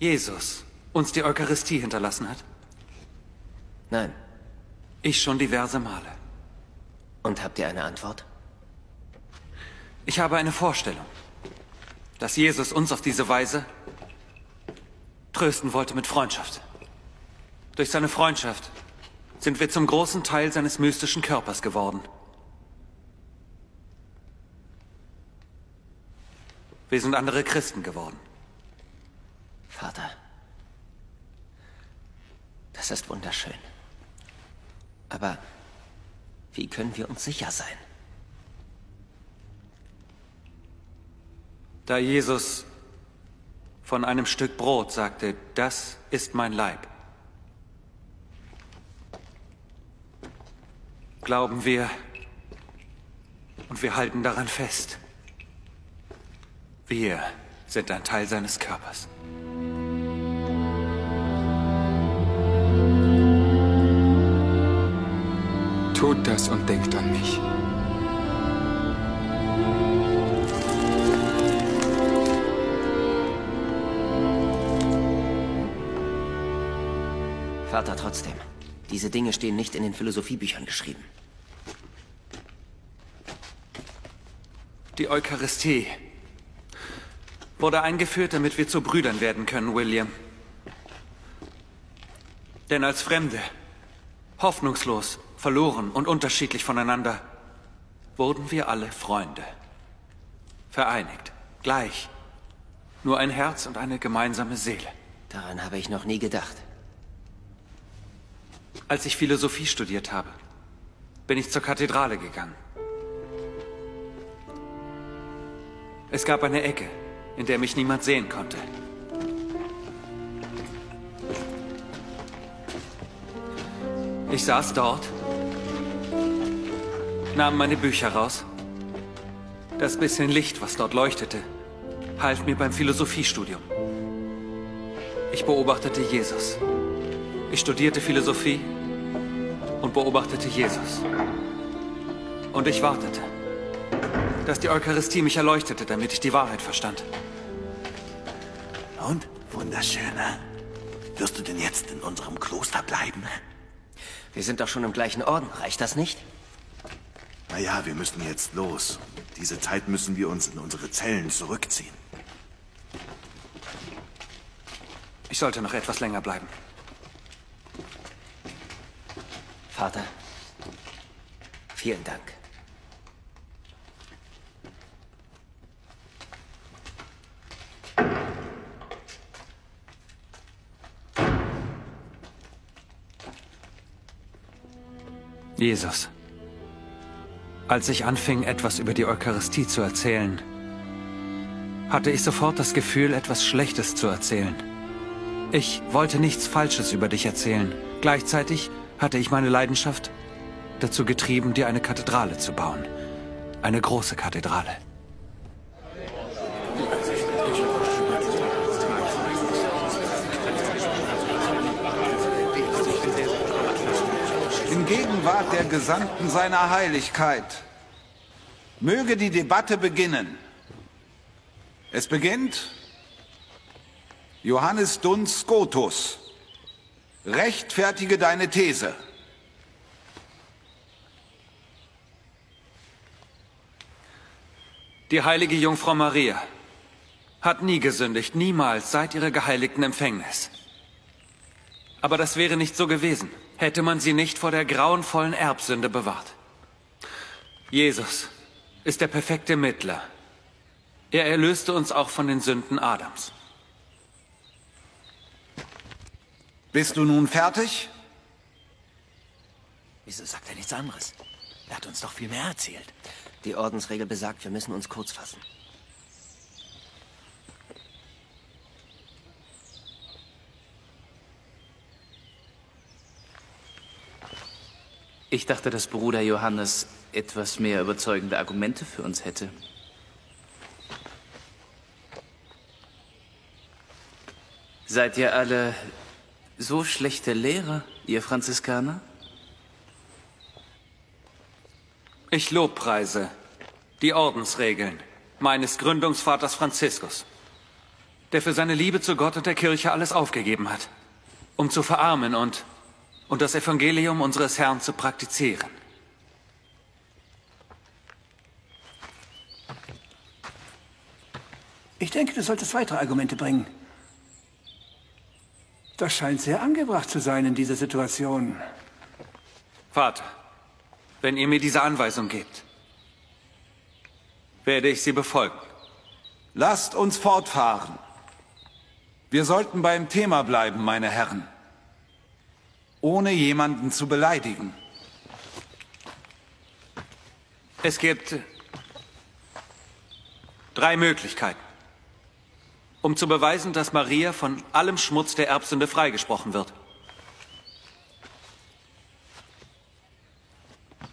Speaker 1: Jesus uns die Eucharistie hinterlassen hat?
Speaker 4: Nein.
Speaker 1: Ich schon diverse Male.
Speaker 4: Und habt ihr eine Antwort?
Speaker 1: Ich habe eine Vorstellung, dass Jesus uns auf diese Weise trösten wollte mit Freundschaft. Durch seine Freundschaft sind wir zum großen Teil seines mystischen Körpers geworden. Wir sind andere Christen geworden.
Speaker 4: Vater, das ist wunderschön. Aber Wie können wir uns sicher sein?
Speaker 1: Da Jesus von einem Stück Brot sagte, das ist mein Leib. Glauben wir und wir halten daran fest. Wir sind ein Teil seines Körpers.
Speaker 3: Tut das und denkt an mich.
Speaker 4: Vater, trotzdem. Diese Dinge stehen nicht in den Philosophiebüchern geschrieben.
Speaker 1: Die Eucharistie wurde eingeführt, damit wir zu Brüdern werden können, William. Denn als Fremde, hoffnungslos, verloren und unterschiedlich voneinander, wurden wir alle Freunde. Vereinigt, gleich. Nur ein Herz und eine gemeinsame Seele.
Speaker 4: Daran habe ich noch nie gedacht.
Speaker 1: Als ich Philosophie studiert habe, bin ich zur Kathedrale gegangen. Es gab eine Ecke, in der mich niemand sehen konnte. Ich saß dort, nahm meine Bücher raus. Das bisschen Licht, was dort leuchtete, half mir beim Philosophiestudium. Ich beobachtete Jesus. Ich studierte Philosophie und beobachtete Jesus. Und ich wartete, dass die Eucharistie mich erleuchtete, damit ich die Wahrheit verstand.
Speaker 2: Und? Wunderschöner. Wirst du denn jetzt in unserem Kloster bleiben?
Speaker 4: Wir sind doch schon im gleichen Orden, reicht das nicht?
Speaker 2: Naja, wir müssen jetzt los. Diese Zeit müssen wir uns in unsere Zellen zurückziehen.
Speaker 1: Ich sollte noch etwas länger bleiben.
Speaker 4: Vater, vielen Dank.
Speaker 1: Jesus. Als ich anfing, etwas über die Eucharistie zu erzählen, hatte ich sofort das Gefühl, etwas Schlechtes zu erzählen. Ich wollte nichts Falsches über dich erzählen. Gleichzeitig hatte ich meine Leidenschaft dazu getrieben, dir eine Kathedrale zu bauen. Eine große Kathedrale.
Speaker 12: In Gegenwart der Gesandten seiner Heiligkeit möge die Debatte beginnen. Es beginnt Johannes Duns Scotus. Rechtfertige deine These.
Speaker 1: Die heilige Jungfrau Maria hat nie gesündigt, niemals seit ihrer geheiligten Empfängnis. Aber das wäre nicht so gewesen, hätte man sie nicht vor der grauenvollen Erbsünde bewahrt. Jesus ist der perfekte Mittler. Er erlöste uns auch von den Sünden Adams.
Speaker 12: Bist du nun fertig?
Speaker 5: Wieso sagt er nichts anderes? Er hat uns doch viel mehr erzählt.
Speaker 4: Die Ordensregel besagt, wir müssen uns kurz fassen.
Speaker 11: Ich dachte, dass Bruder Johannes etwas mehr überzeugende Argumente für uns hätte. Seid ihr alle so schlechte Lehrer, ihr Franziskaner?
Speaker 1: Ich lobpreise die Ordensregeln meines Gründungsvaters Franziskus, der für seine Liebe zu Gott und der Kirche alles aufgegeben hat, um zu verarmen und, und das Evangelium unseres Herrn zu praktizieren.
Speaker 7: Ich denke, du solltest weitere Argumente bringen. Das scheint sehr angebracht zu sein in dieser Situation.
Speaker 1: Vater, wenn ihr mir diese Anweisung gebt, werde ich sie befolgen.
Speaker 12: Lasst uns fortfahren. Wir sollten beim Thema bleiben, meine Herren. Ohne jemanden zu beleidigen.
Speaker 1: Es gibt drei Möglichkeiten, um zu beweisen, dass Maria von allem Schmutz der Erbsünde freigesprochen wird.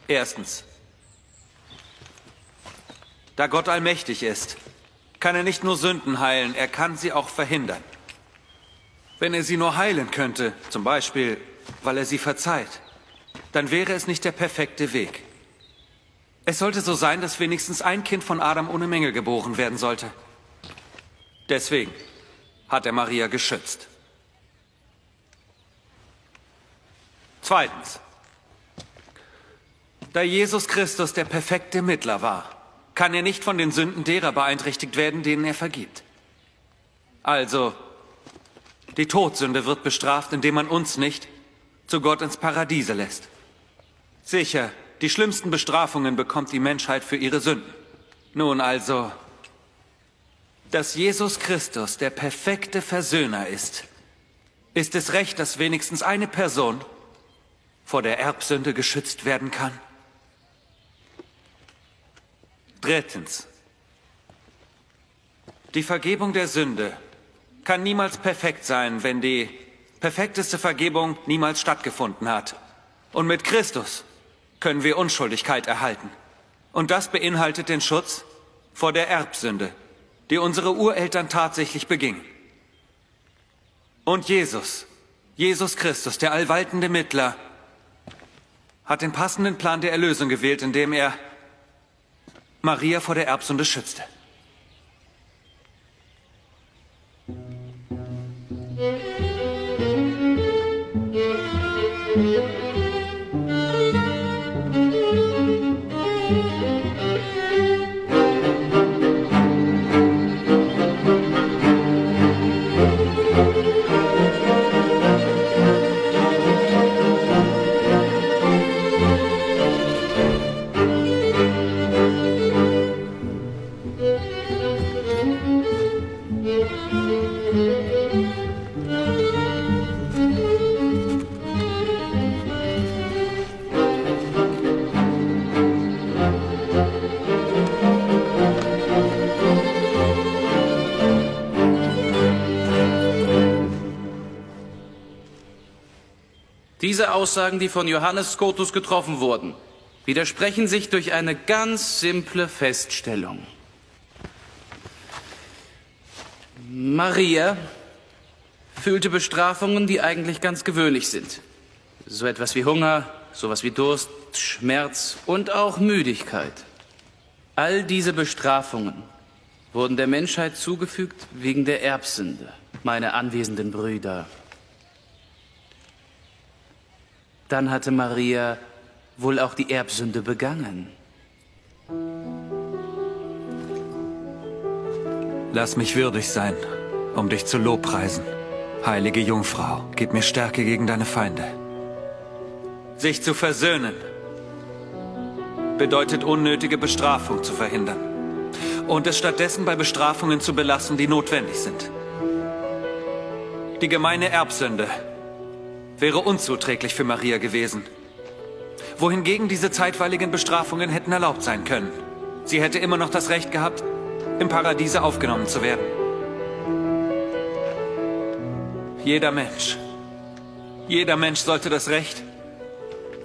Speaker 1: Erstens. Da Gott allmächtig ist, kann er nicht nur Sünden heilen, er kann sie auch verhindern. Wenn er sie nur heilen könnte, zum Beispiel, weil er sie verzeiht, dann wäre es nicht der perfekte Weg. Es sollte so sein, dass wenigstens ein Kind von Adam ohne Mängel geboren werden sollte. Deswegen hat er Maria geschützt. Zweitens. Da Jesus Christus der perfekte Mittler war, kann er nicht von den Sünden derer beeinträchtigt werden, denen er vergibt. Also, die Todsünde wird bestraft, indem man uns nicht zu Gott ins Paradiese lässt. Sicher, die schlimmsten Bestrafungen bekommt die Menschheit für ihre Sünden. Nun also, dass Jesus Christus der perfekte Versöhner ist, ist es recht, dass wenigstens eine Person vor der Erbsünde geschützt werden kann? Drittens. Die Vergebung der Sünde kann niemals perfekt sein, wenn die perfekteste Vergebung niemals stattgefunden hat. Und mit Christus können wir Unschuldigkeit erhalten. Und das beinhaltet den Schutz vor der Erbsünde, die unsere Ureltern tatsächlich begingen. Und Jesus, Jesus Christus, der allwaltende Mittler, hat den passenden Plan der Erlösung gewählt, indem er Maria vor der Erbsünde schützte.
Speaker 11: Diese Aussagen, die von Johannes Scotus getroffen wurden, widersprechen sich durch eine ganz simple Feststellung. Maria fühlte Bestrafungen, die eigentlich ganz gewöhnlich sind. So etwas wie Hunger, sowas wie Durst, Schmerz und auch Müdigkeit. All diese Bestrafungen wurden der Menschheit zugefügt wegen der Erbsünde, meine anwesenden Brüder. Dann hatte Maria wohl auch die Erbsünde begangen.
Speaker 1: Lass mich würdig sein, um dich zu lobpreisen. Heilige Jungfrau, gib mir Stärke gegen deine Feinde. Sich zu versöhnen bedeutet unnötige Bestrafung zu verhindern und es stattdessen bei Bestrafungen zu belassen, die notwendig sind. Die gemeine Erbsünde wäre unzuträglich für Maria gewesen. Wohingegen diese zeitweiligen Bestrafungen hätten erlaubt sein können. Sie hätte immer noch das Recht gehabt, im Paradiese aufgenommen zu werden. Jeder Mensch, jeder Mensch sollte das Recht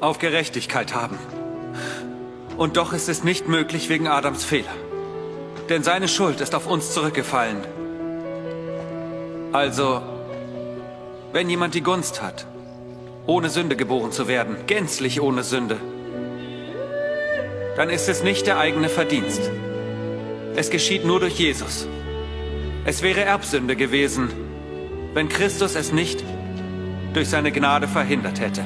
Speaker 1: auf Gerechtigkeit haben. Und doch ist es nicht möglich wegen Adams Fehler. Denn seine Schuld ist auf uns zurückgefallen. Also, wenn jemand die Gunst hat, ohne Sünde geboren zu werden, gänzlich ohne Sünde, dann ist es nicht der eigene Verdienst. Es geschieht nur durch Jesus. Es wäre Erbsünde gewesen, wenn Christus es nicht durch seine Gnade verhindert hätte.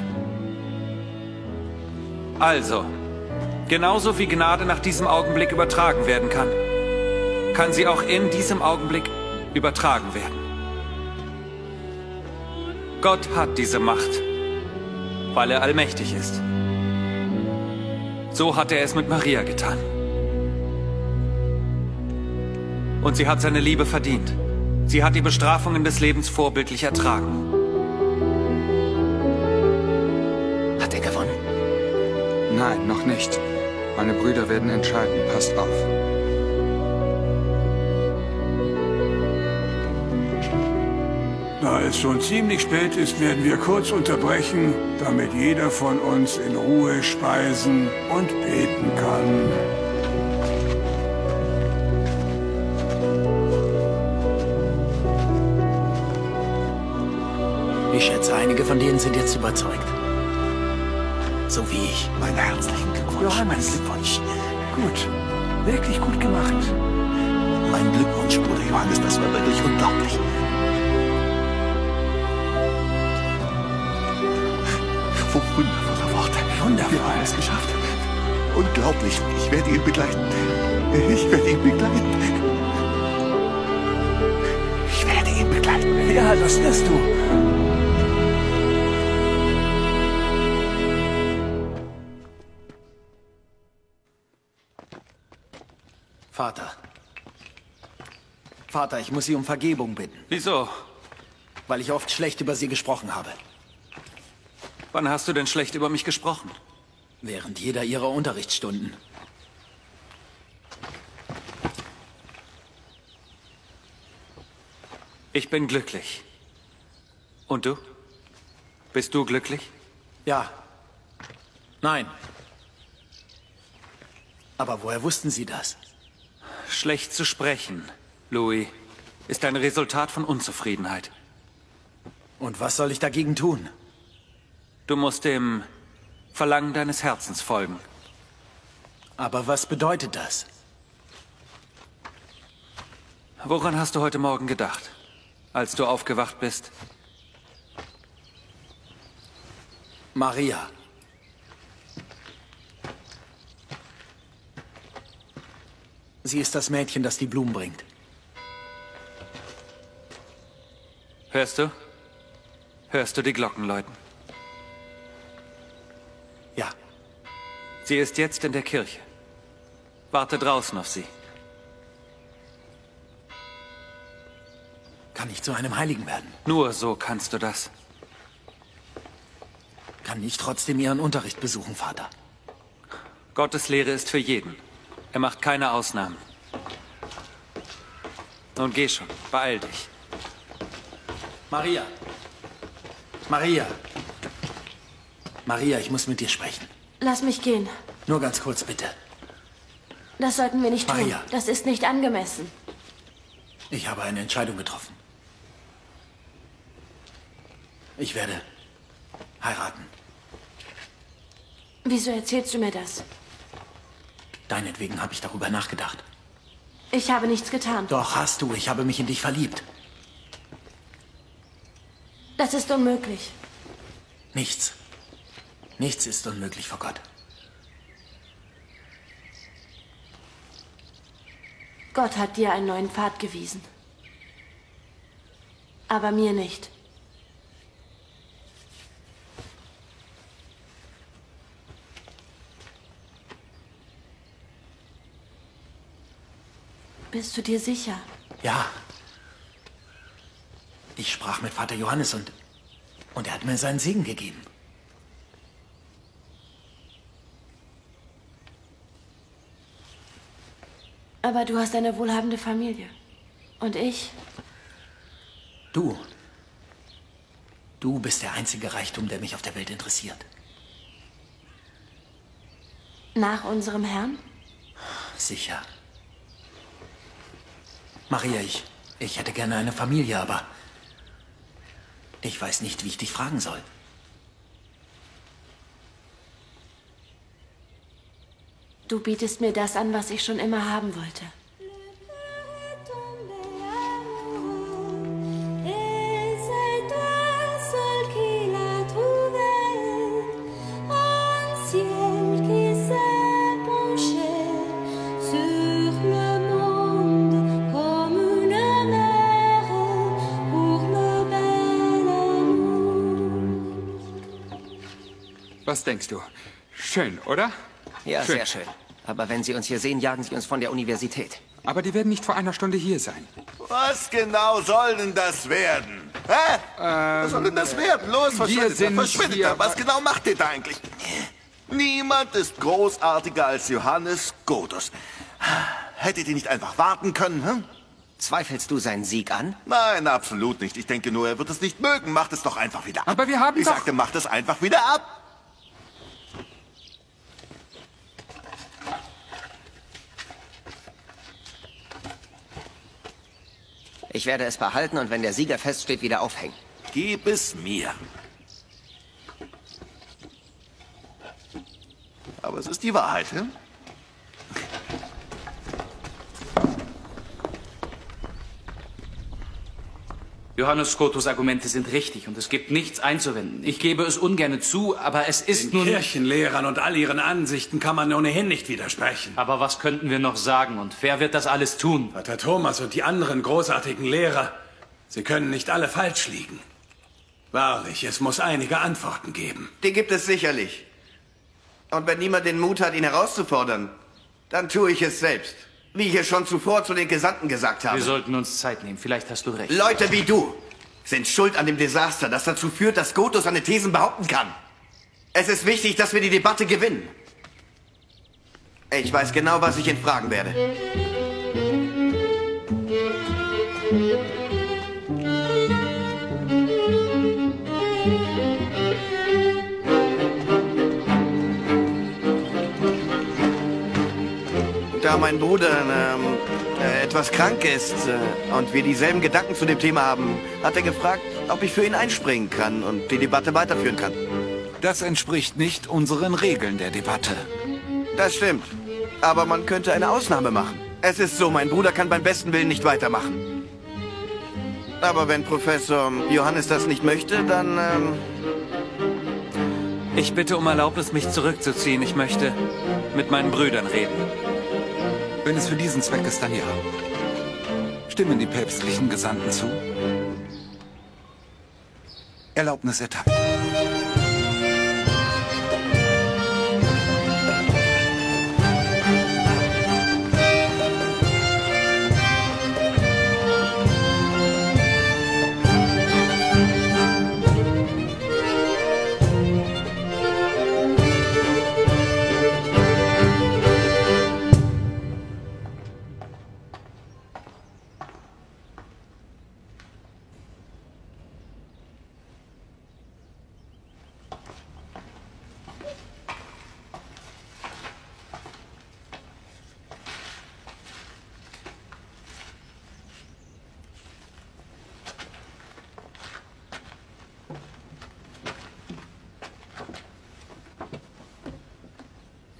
Speaker 1: Also, genauso wie Gnade nach diesem Augenblick übertragen werden kann, kann sie auch in diesem Augenblick übertragen werden. Gott hat diese Macht weil er allmächtig ist. So hat er es mit Maria getan. Und sie hat seine Liebe verdient. Sie hat die Bestrafungen des Lebens vorbildlich ertragen.
Speaker 4: Hat er gewonnen?
Speaker 3: Nein, noch nicht. Meine Brüder werden entscheiden. Passt auf.
Speaker 7: Da es schon ziemlich spät ist, werden wir kurz unterbrechen, damit jeder von uns in Ruhe speisen und beten kann.
Speaker 5: Ich schätze, einige von denen sind jetzt überzeugt. So wie ich.
Speaker 2: Meinen herzlichen Glückwunsch.
Speaker 7: Johannes.
Speaker 2: Glückwunsch.
Speaker 7: Gut. Wirklich gut gemacht.
Speaker 2: Mein Glückwunsch, Bruder Johannes, das war wirklich unglaublich. Wundervolle Worte.
Speaker 7: Wundervoll.
Speaker 2: Wir haben es geschafft. Unglaublich. Ich werde ihn begleiten. Ich werde ihn begleiten. Ich werde ihn begleiten.
Speaker 7: Ja, das wirst du.
Speaker 5: Vater. Vater, ich muss Sie um Vergebung bitten.
Speaker 1: Wieso?
Speaker 5: Weil ich oft schlecht über Sie gesprochen habe.
Speaker 1: Wann hast du denn schlecht über mich gesprochen?
Speaker 5: Während jeder Ihrer Unterrichtsstunden.
Speaker 1: Ich bin glücklich. Und du? Bist du glücklich?
Speaker 5: Ja. Nein. Aber woher wussten Sie das?
Speaker 1: Schlecht zu sprechen, Louis, ist ein Resultat von Unzufriedenheit.
Speaker 5: Und was soll ich dagegen tun?
Speaker 1: Du musst dem Verlangen deines Herzens folgen.
Speaker 5: Aber was bedeutet das?
Speaker 1: Woran hast du heute Morgen gedacht, als du aufgewacht bist?
Speaker 5: Maria. Sie ist das Mädchen, das die Blumen bringt.
Speaker 1: Hörst du? Hörst du die Glocken läuten? Sie ist jetzt in der Kirche. Warte draußen auf sie.
Speaker 5: Kann ich zu einem Heiligen werden?
Speaker 1: Nur so kannst du das.
Speaker 5: Kann ich trotzdem Ihren Unterricht besuchen, Vater?
Speaker 1: Gottes Lehre ist für jeden. Er macht keine Ausnahmen. Nun geh schon, beeil dich.
Speaker 5: Maria. Maria. Maria, ich muss mit dir sprechen.
Speaker 13: Lass mich gehen.
Speaker 5: Nur ganz kurz, bitte.
Speaker 13: Das sollten wir nicht tun.
Speaker 5: Maria.
Speaker 13: Das ist nicht angemessen.
Speaker 5: Ich habe eine Entscheidung getroffen. Ich werde heiraten.
Speaker 13: Wieso erzählst du mir das?
Speaker 5: Deinetwegen habe ich darüber nachgedacht.
Speaker 13: Ich habe nichts getan.
Speaker 5: Doch hast du, ich habe mich in dich verliebt.
Speaker 13: Das ist unmöglich.
Speaker 5: Nichts. Nichts ist unmöglich vor Gott.
Speaker 13: Gott hat dir einen neuen Pfad gewiesen. Aber mir nicht. Bist du dir sicher?
Speaker 5: Ja. Ich sprach mit Vater Johannes und, und er hat mir seinen Segen gegeben.
Speaker 13: Aber du hast eine wohlhabende Familie. Und ich?
Speaker 5: Du. Du bist der einzige Reichtum, der mich auf der Welt interessiert.
Speaker 13: Nach unserem Herrn?
Speaker 5: Sicher. Maria, ich, ich hätte gerne eine Familie, aber ich weiß nicht, wie ich dich fragen soll.
Speaker 13: Du bietest mir das an, was ich schon immer haben wollte.
Speaker 3: Was denkst du? Schön, oder?
Speaker 4: Ja,
Speaker 3: Schön.
Speaker 4: sehr schön. Aber wenn Sie uns hier sehen, jagen Sie uns von der Universität.
Speaker 3: Aber die werden nicht vor einer Stunde hier sein.
Speaker 2: Was genau soll denn das werden? Hä? Was soll denn das werden? Los,
Speaker 3: wir
Speaker 2: verschwindet da,
Speaker 3: sind
Speaker 2: verschwindet
Speaker 3: hier-
Speaker 2: da. Was genau macht ihr da eigentlich? Niemand ist großartiger als Johannes Scotus. Hättet ihr nicht einfach warten können, hm?
Speaker 4: Zweifelst du seinen Sieg an?
Speaker 2: Nein, absolut nicht. Ich denke nur, er wird es nicht mögen. Macht es doch einfach wieder ab.
Speaker 3: Aber wir haben
Speaker 2: Ich
Speaker 3: doch...
Speaker 2: sagte, macht es einfach wieder ab.
Speaker 4: Ich werde es behalten und wenn der Sieger feststeht, wieder aufhängen.
Speaker 2: Gib es mir. Aber es ist die Wahrheit, hm?
Speaker 11: Johannes Scotus Argumente sind richtig und es gibt nichts einzuwenden. Ich gebe es ungern zu, aber es ist
Speaker 14: Den
Speaker 11: nun...
Speaker 14: Kirchenlehrern und all ihren Ansichten kann man ohnehin nicht widersprechen.
Speaker 11: Aber was könnten wir noch sagen und wer wird das alles tun?
Speaker 14: Vater Thomas und die anderen großartigen Lehrer, sie können nicht alle falsch liegen. Wahrlich, es muss einige Antworten geben.
Speaker 9: Die gibt es sicherlich. Und wenn niemand den Mut hat, ihn herauszufordern, dann tue ich es selbst. Wie ich es schon zuvor zu den Gesandten gesagt habe.
Speaker 11: Wir sollten uns Zeit nehmen, vielleicht hast du recht.
Speaker 9: Leute wie du sind schuld an dem Desaster, das dazu führt, dass Goto seine Thesen behaupten kann. Es ist wichtig, dass wir die Debatte gewinnen. Ich weiß genau, was ich ihn fragen werde. Da mein Bruder ähm, äh, etwas krank ist äh, und wir dieselben Gedanken zu dem Thema haben, hat er gefragt, ob ich für ihn einspringen kann und die Debatte weiterführen kann.
Speaker 12: Das entspricht nicht unseren Regeln der Debatte.
Speaker 9: Das stimmt. Aber man könnte eine Ausnahme machen. Es ist so, mein Bruder kann beim besten Willen nicht weitermachen. Aber wenn Professor Johannes das nicht möchte, dann... Ähm,
Speaker 1: Ich bitte um Erlaubnis, mich zurückzuziehen. Ich möchte mit meinen Brüdern reden.
Speaker 12: Wenn es für diesen Zweck ist, dann ja. Stimmen die päpstlichen Gesandten zu? Erlaubnis erteilt.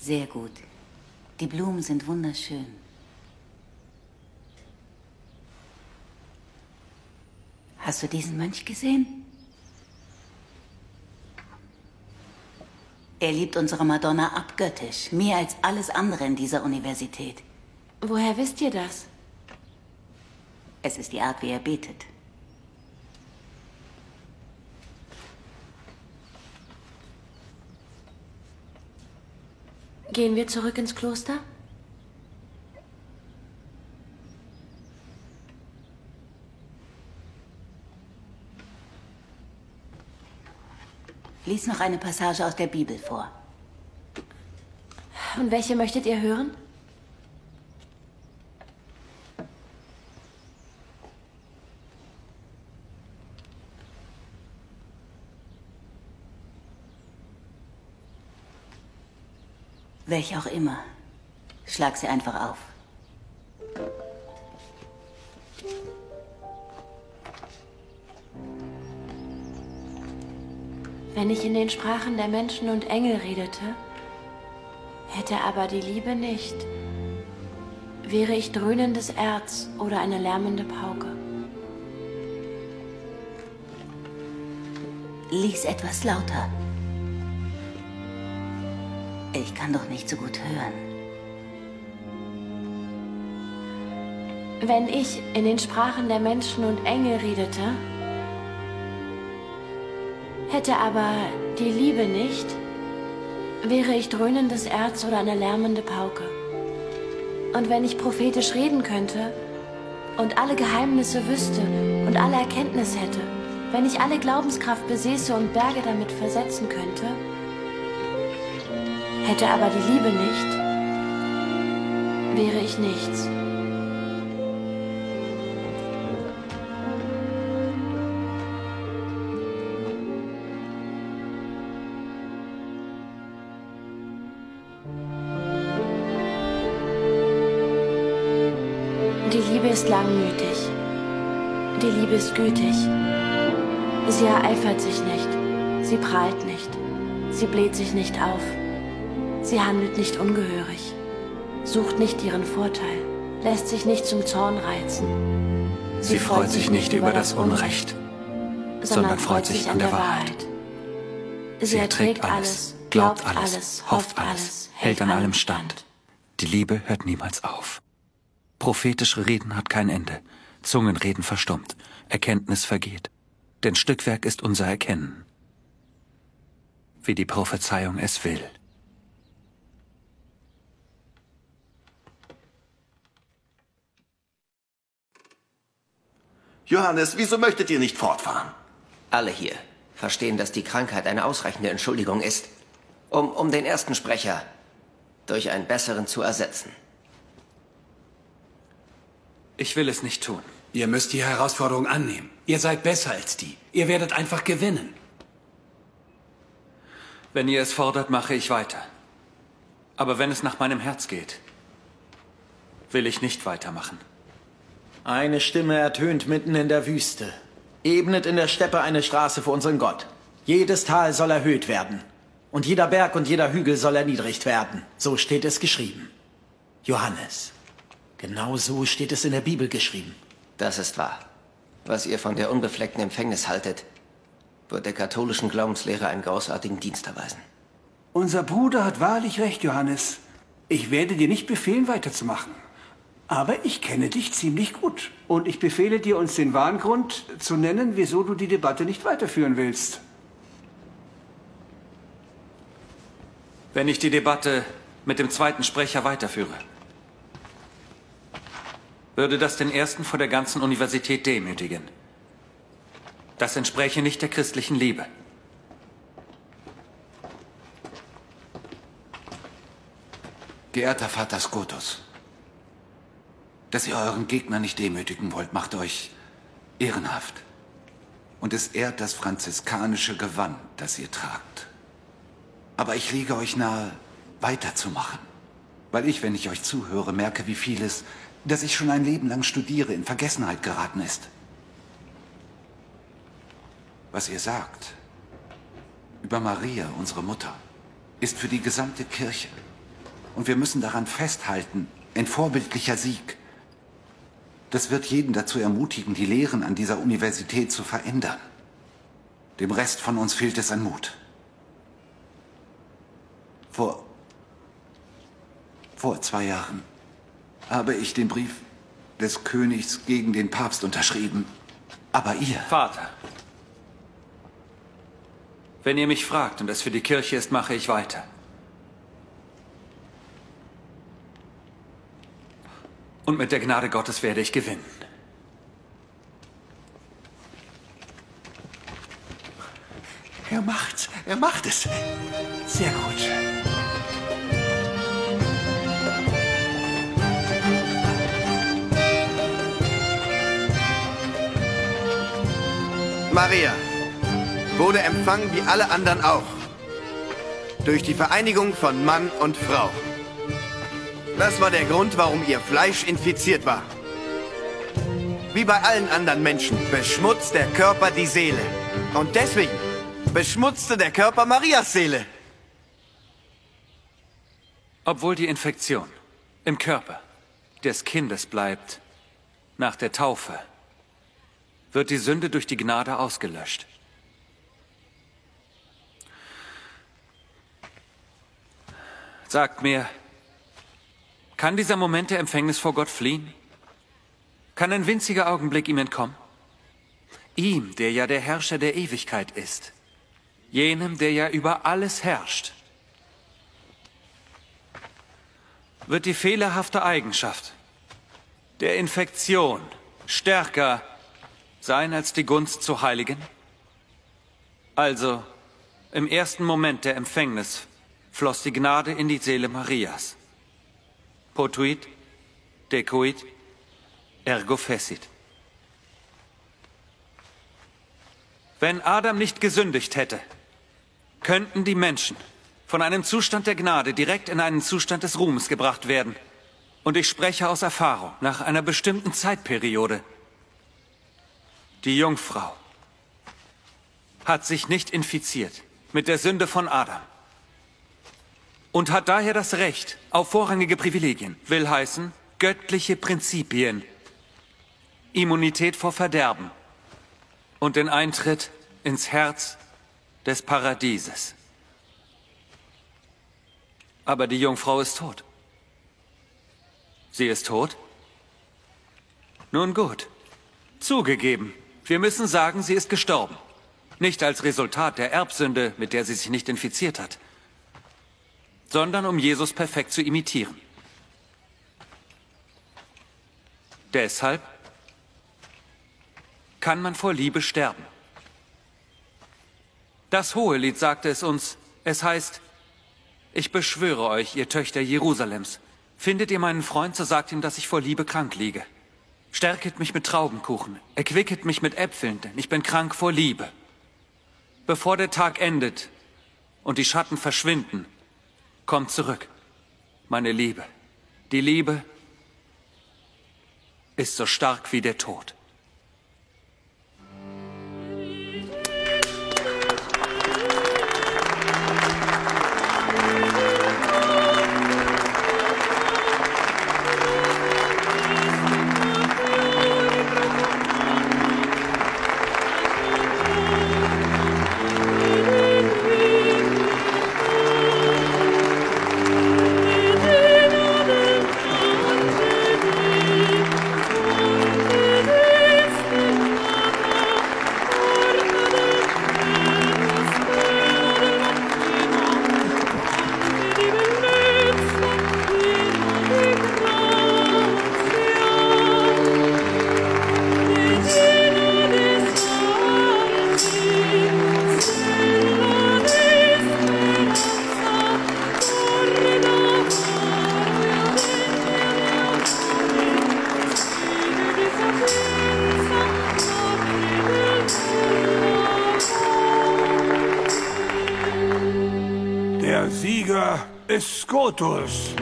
Speaker 15: Sehr gut. Die Blumen sind wunderschön. Hast du diesen Mönch gesehen? Er liebt unsere Madonna abgöttisch, mehr als alles andere in dieser Universität.
Speaker 16: Woher wisst ihr das?
Speaker 15: Es ist die Art, wie er betet.
Speaker 16: Gehen wir zurück ins Kloster?
Speaker 15: Lies noch eine Passage aus der Bibel vor.
Speaker 16: Und welche möchtet ihr hören?
Speaker 15: Welche auch immer. Schlag sie einfach auf.
Speaker 16: Wenn ich in den Sprachen der Menschen und Engel redete, hätte aber die Liebe nicht, wäre ich dröhnendes Erz oder eine lärmende Pauke.
Speaker 15: Lies etwas lauter. Ich kann doch nicht so gut hören.
Speaker 16: Wenn ich in den Sprachen der Menschen und Engel redete, hätte aber die Liebe nicht, wäre ich dröhnendes Erz oder eine lärmende Pauke. Und wenn ich prophetisch reden könnte und alle Geheimnisse wüsste und alle Erkenntnis hätte, wenn ich alle Glaubenskraft besäße und Berge damit versetzen könnte, Hätte aber die Liebe nicht, wäre ich nichts. Die Liebe ist langmütig. Die Liebe ist gütig. Sie ereifert sich nicht. Sie prahlt nicht. Sie bläht sich nicht auf. Sie handelt nicht ungehörig. Sucht nicht ihren Vorteil. Lässt sich nicht zum Zorn reizen.
Speaker 1: Sie freut sich nicht über das Unrecht, sondern freut sich an der Wahrheit.
Speaker 16: Sie erträgt alles, glaubt alles, hofft alles, hält an allem stand.
Speaker 1: Die Liebe hört niemals auf. Prophetische Reden hat kein Ende. Zungenreden verstummt. Erkenntnis vergeht. Denn Stückwerk ist unser Erkennen. Wie die Prophezeiung es will.
Speaker 2: Johannes, wieso möchtet ihr nicht fortfahren?
Speaker 4: Alle hier verstehen, dass die Krankheit eine ausreichende Entschuldigung ist, um, um den ersten Sprecher durch einen besseren zu ersetzen.
Speaker 1: Ich will es nicht tun.
Speaker 14: Ihr müsst die Herausforderung annehmen. Ihr seid besser als die. Ihr werdet einfach gewinnen.
Speaker 1: Wenn ihr es fordert, mache ich weiter. Aber wenn es nach meinem Herz geht, will ich nicht weitermachen.
Speaker 5: Eine Stimme ertönt mitten in der Wüste. Ebnet in der Steppe eine Straße für unseren Gott. Jedes Tal soll erhöht werden. Und jeder Berg und jeder Hügel soll erniedrigt werden. So steht es geschrieben. Johannes. Genau so steht es in der Bibel geschrieben.
Speaker 4: Das ist wahr. Was ihr von der unbefleckten Empfängnis haltet, wird der katholischen Glaubenslehre einen großartigen Dienst erweisen.
Speaker 7: Unser Bruder hat wahrlich recht, Johannes. Ich werde dir nicht befehlen, weiterzumachen. Aber ich kenne dich ziemlich gut. Und ich befehle dir, uns den wahren Grund zu nennen, wieso du die Debatte nicht weiterführen willst.
Speaker 1: Wenn ich die Debatte mit dem zweiten Sprecher weiterführe, würde das den ersten vor der ganzen Universität demütigen. Das entspräche nicht der christlichen Liebe.
Speaker 12: Geehrter Vater Skotus, dass ihr euren Gegner nicht demütigen wollt, macht euch ehrenhaft. Und es ehrt das franziskanische Gewand, das ihr tragt. Aber ich lege euch nahe, weiterzumachen. Weil ich, wenn ich euch zuhöre, merke, wie vieles, das ich schon ein Leben lang studiere, in Vergessenheit geraten ist. Was ihr sagt über Maria, unsere Mutter, ist für die gesamte Kirche. Und wir müssen daran festhalten, ein vorbildlicher Sieg. Das wird jeden dazu ermutigen, die Lehren an dieser Universität zu verändern. Dem Rest von uns fehlt es an Mut. Vor, vor zwei Jahren habe ich den Brief des Königs gegen den Papst unterschrieben. Aber ihr...
Speaker 1: Vater, wenn ihr mich fragt und es für die Kirche ist, mache ich weiter. Und mit der Gnade Gottes werde ich gewinnen.
Speaker 2: Er macht's. Er macht es.
Speaker 7: Sehr gut.
Speaker 9: Maria wurde empfangen wie alle anderen auch. Durch die Vereinigung von Mann und Frau. Das war der Grund, warum ihr Fleisch infiziert war. Wie bei allen anderen Menschen beschmutzt der Körper die Seele. Und deswegen beschmutzte der Körper Marias Seele.
Speaker 1: Obwohl die Infektion im Körper des Kindes bleibt, nach der Taufe wird die Sünde durch die Gnade ausgelöscht. Sagt mir, kann dieser Moment der Empfängnis vor Gott fliehen? Kann ein winziger Augenblick ihm entkommen? Ihm, der ja der Herrscher der Ewigkeit ist. Jenem, der ja über alles herrscht. Wird die fehlerhafte Eigenschaft der Infektion stärker sein als die Gunst zu heiligen? Also, im ersten Moment der Empfängnis floss die Gnade in die Seele Marias. Potuit, decuit, ergo fecit. Wenn Adam nicht gesündigt hätte, könnten die Menschen von einem Zustand der Gnade direkt in einen Zustand des Ruhmes gebracht werden. Und ich spreche aus Erfahrung, nach einer bestimmten Zeitperiode. Die Jungfrau hat sich nicht infiziert mit der Sünde von Adam und hat daher das Recht auf vorrangige Privilegien, will heißen göttliche Prinzipien, Immunität vor Verderben und den Eintritt ins Herz des Paradieses. Aber die Jungfrau ist tot. Sie ist tot? Nun gut. Zugegeben. Wir müssen sagen, sie ist gestorben. Nicht als Resultat der Erbsünde, mit der sie sich nicht infiziert hat, sondern um Jesus perfekt zu imitieren. Deshalb kann man vor Liebe sterben. Das Hohelied sagte es uns. Es heißt, ich beschwöre euch, ihr Töchter Jerusalems, findet ihr meinen Freund, so sagt ihm, dass ich vor Liebe krank liege. Stärket mich mit Traubenkuchen, erquicket mich mit Äpfeln, denn ich bin krank vor Liebe. Bevor der Tag endet und die Schatten verschwinden, kommt zurück, meine Liebe. Die Liebe ist so stark wie der Tod.
Speaker 7: Skotus.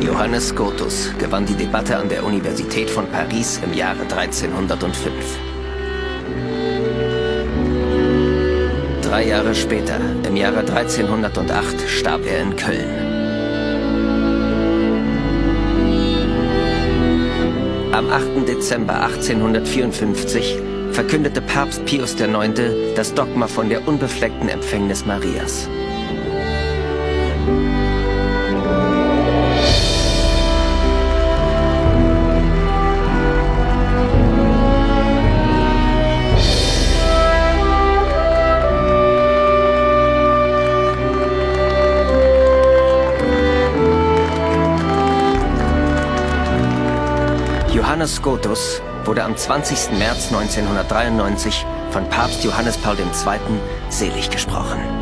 Speaker 4: Johannes Scotus gewann die Debatte an der Universität von Paris im Jahre 1305. Drei Jahre später, im Jahre 1308, starb er in Köln. Am 8. Dezember 1854 verkündete Papst Pius IX. das Dogma von der unbefleckten Empfängnis Marias. Johannes Scotus wurde am 20. März 1993 von Papst Johannes Paul II. selig gesprochen.